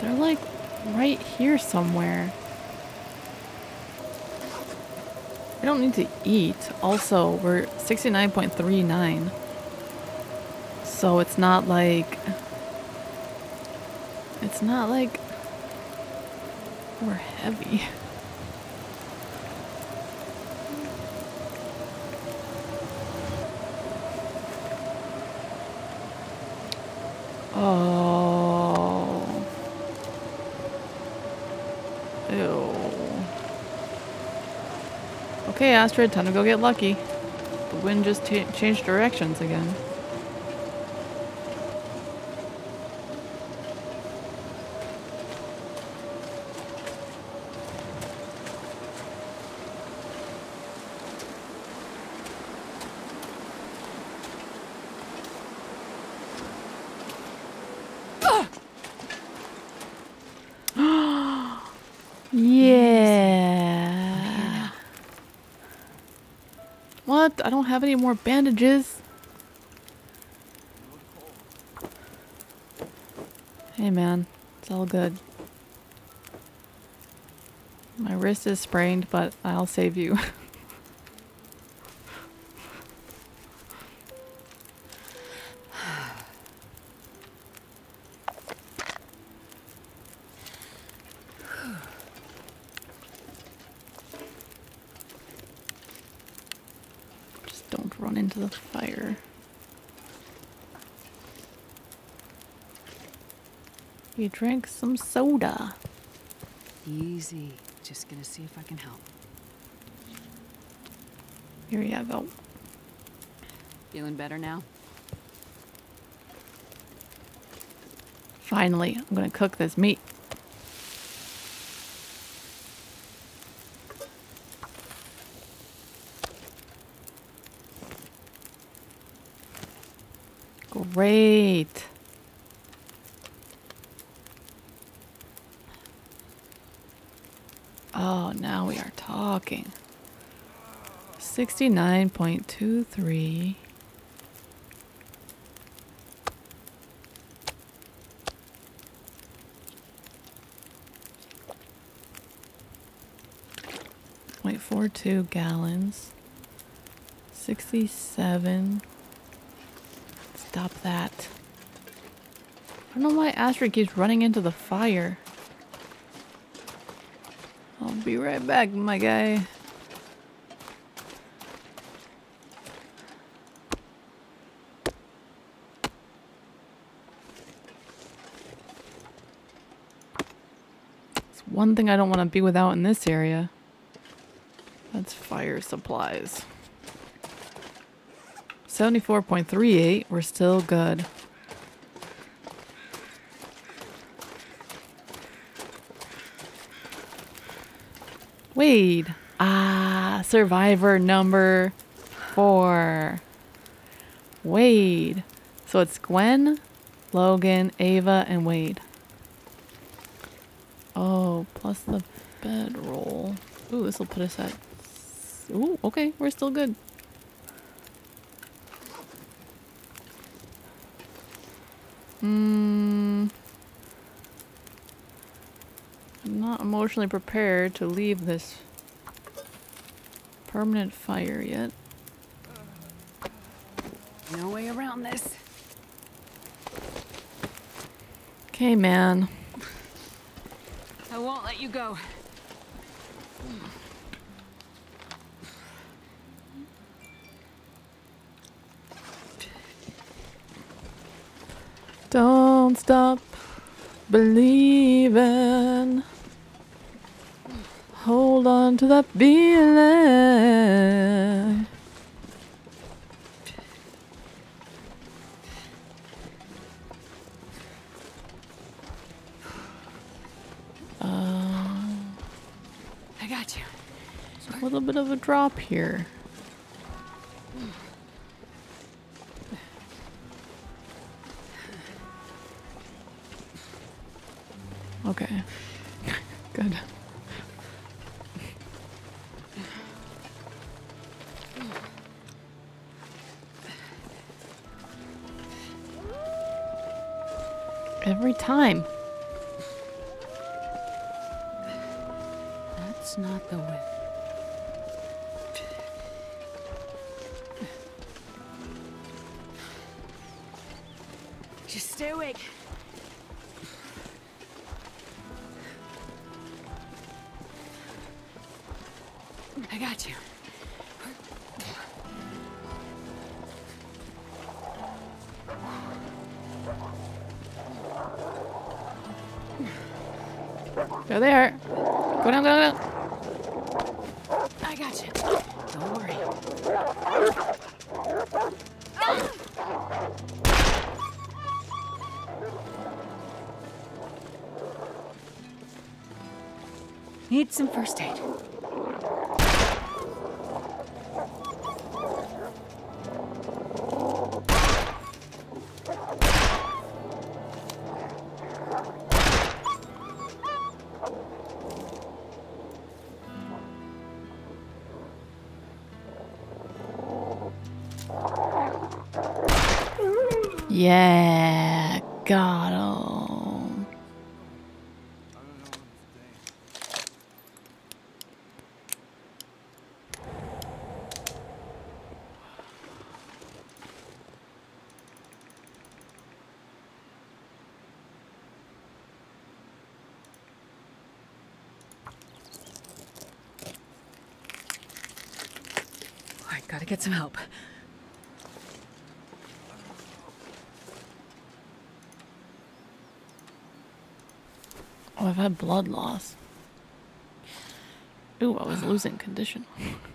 They're like right here somewhere. We don't need to eat. Also, we're 69.39. So it's not like. It's not like we're heavy. Oh. Ew. Okay, Astrid, time to go get lucky. The wind just changed directions again. Yeah. What? I don't have any more bandages. Hey man, It's all good. My wrist is sprained, but I'll save you. Just don't run into the fire. You drank some soda. Easy. Just gonna see if I can help. Here you go. Feeling better now? Finally, I'm gonna cook this meat. Great. Oh, now we are talking. 69.23. Point four two gallons. Sixty-seven. Stop that. I don't know why Astrid keeps running into the fire. I'll be right back, my guy. It's one thing I don't want to be without in this area. That's fire supplies. 74.38, we're still good. Wade. Ah, survivor number four. Wade. So it's Gwen, Logan, Ava, and Wade. Plus the bedroll. Ooh, this will put us at. Ooh, okay, we're still good. Hmm. I'm not emotionally prepared to leave this permanent fire yet. No way around this. Okay, man. I won't let you go. Don't stop believing. Hold on to that feeling. Uh, I got you. a little bit of a drop here. Okay. Good. Every time. I got you. There. Go down, go down, go down. I got you. Don't worry. Need some first aid. Get some help. Oh, I've had blood loss. Ooh, I was losing condition.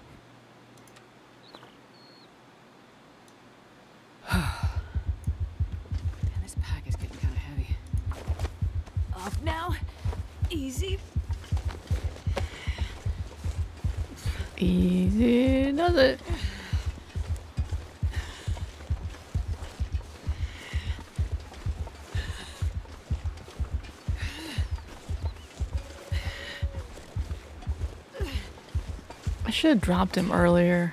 should have dropped him earlier.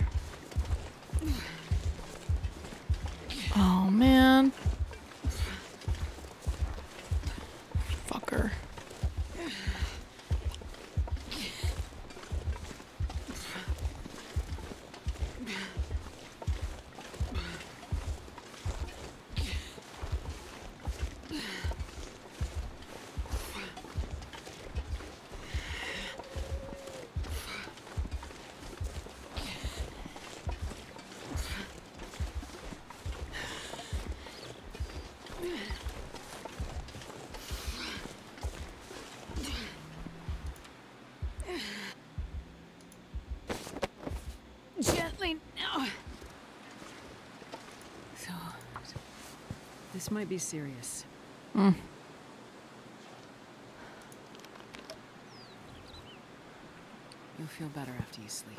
This might be serious. Hmm. You'll feel better after you sleep.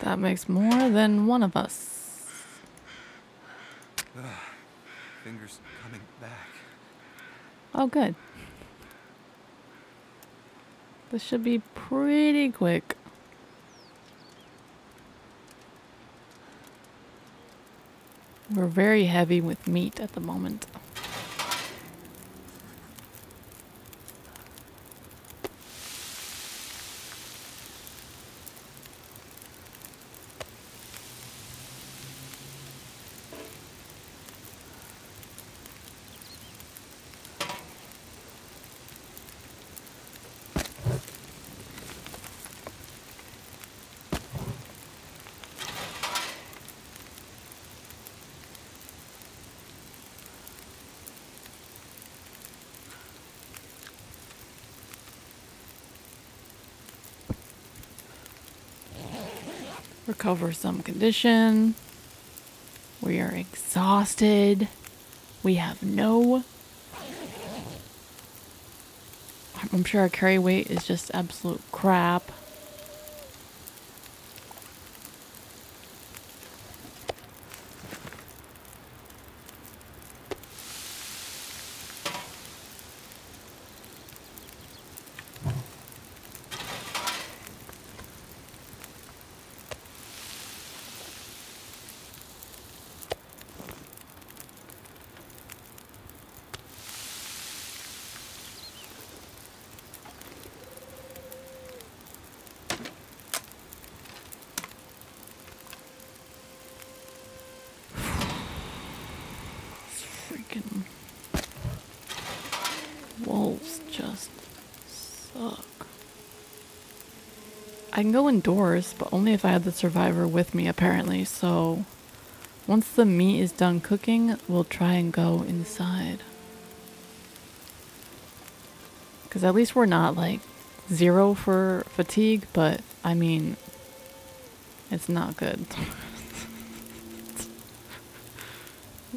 That makes more than one of us. Ah, fingers coming back. Oh, good. This should be pretty quick. We're very heavy with meat at the moment. Recover some condition. We are exhausted. We have no. I'm sure our carry weight is just absolute crap. Freaking wolves just suck. I can go indoors, but only if I have the survivor with me, apparently. So once the meat is done cooking, we'll try and go inside. Because at least we're not like zero for fatigue, but I mean, it's not good.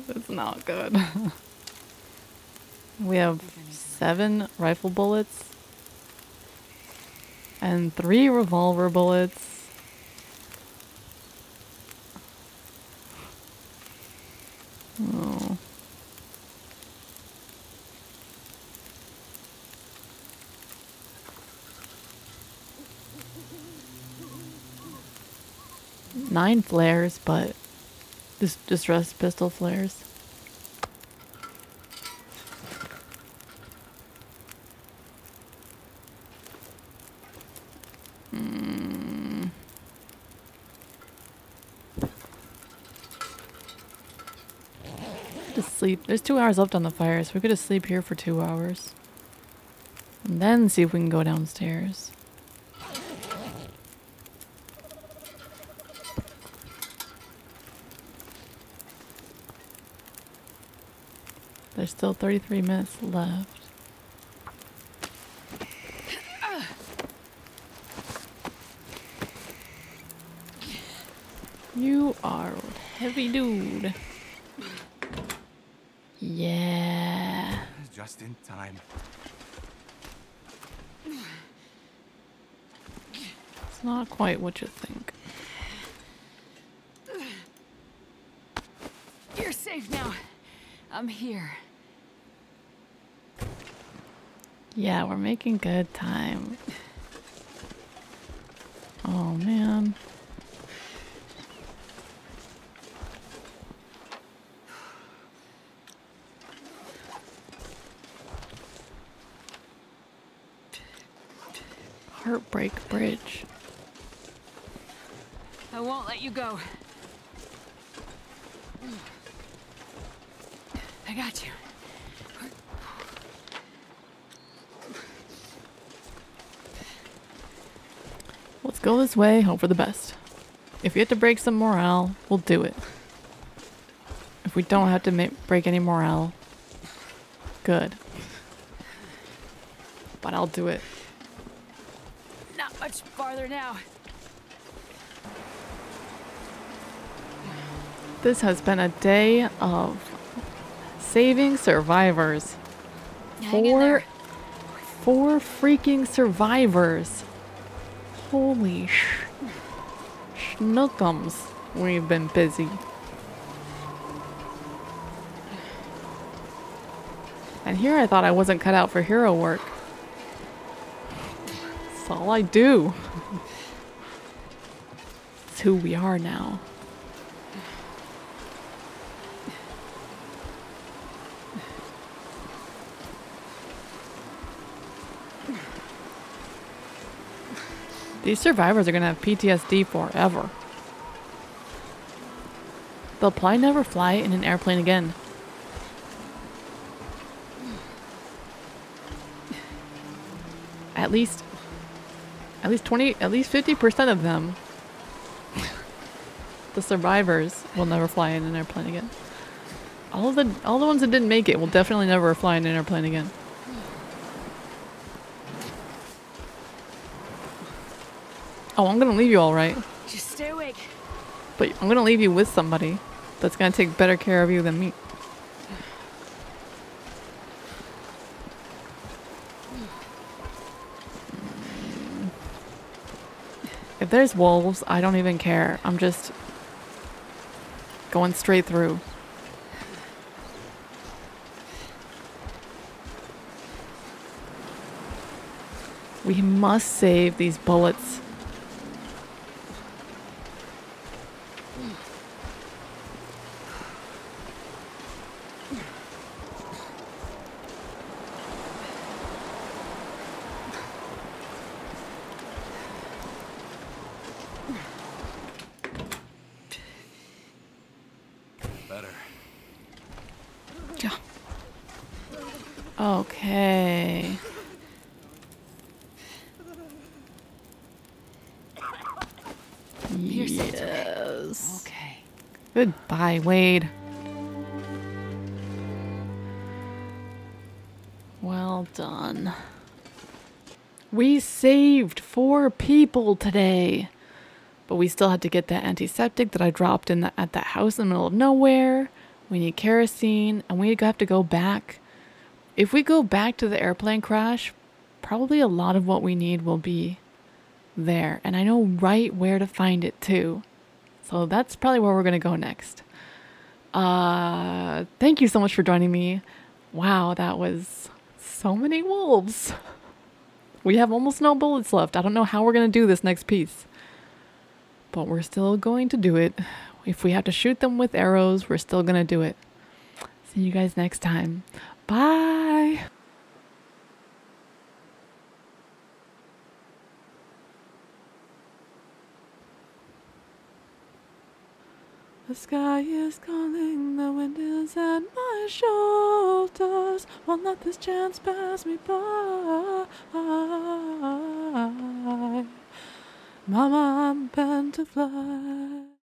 it's not good. we have seven rifle bullets and three revolver bullets. Oh. Nine flares, but this distress pistol flares. There's two hours left on the fire, so we could just sleep here for two hours. And then see if we can go downstairs. There's still 33 minutes left. You are a heavy dude. Yeah. Just in time. It's not quite what you think. You're safe now. I'm here. Yeah, we're making good time. Oh man. Heartbreak Bridge. I won't let you go. I got you. Let's go this way, hope for the best. If we have to break some morale, we'll do it. If we don't have to break any morale, good. But I'll do it. Not much farther now. This has been a day of saving survivors. Hang Four, four freaking survivors. Holy sh- schnookums. We've been busy. And here I thought I wasn't cut out for hero work. It's all I do. It's who we are now. These survivors are gonna have PTSD forever. They'll probably never fly in an airplane again. At least, at least 20, at least 50% of them, the survivors, will never fly in an airplane again. All the, all the ones that didn't make it will definitely never fly in an airplane again. Oh, I'm gonna leave you all right. Just stay awake. But I'm gonna leave you with somebody that's gonna take better care of you than me. If there's wolves, I don't even care. I'm just going straight through. We must save these bullets. Better. Yeah. Okay. You're safe. Yes. Okay. Wade. Well done. We saved four people today. But we still had to get that antiseptic that I dropped in the, at that house in the middle of nowhere. We need kerosene, and we have to go back. If we go back to the airplane crash, probably a lot of what we need will be there. And I know right where to find it too. So that's probably where we're going to go next. Uh, thank you so much for joining me. Wow, that was so many wolves. We have almost no bullets left. I don't know how we're going to do this next piece. But we're still going to do it. If we have to shoot them with arrows, we're still going to do it. See you guys next time. Bye. The sky is calling, the wind is at my shoulders. Won't let this chance pass me by. Mama, I'm bent to fly.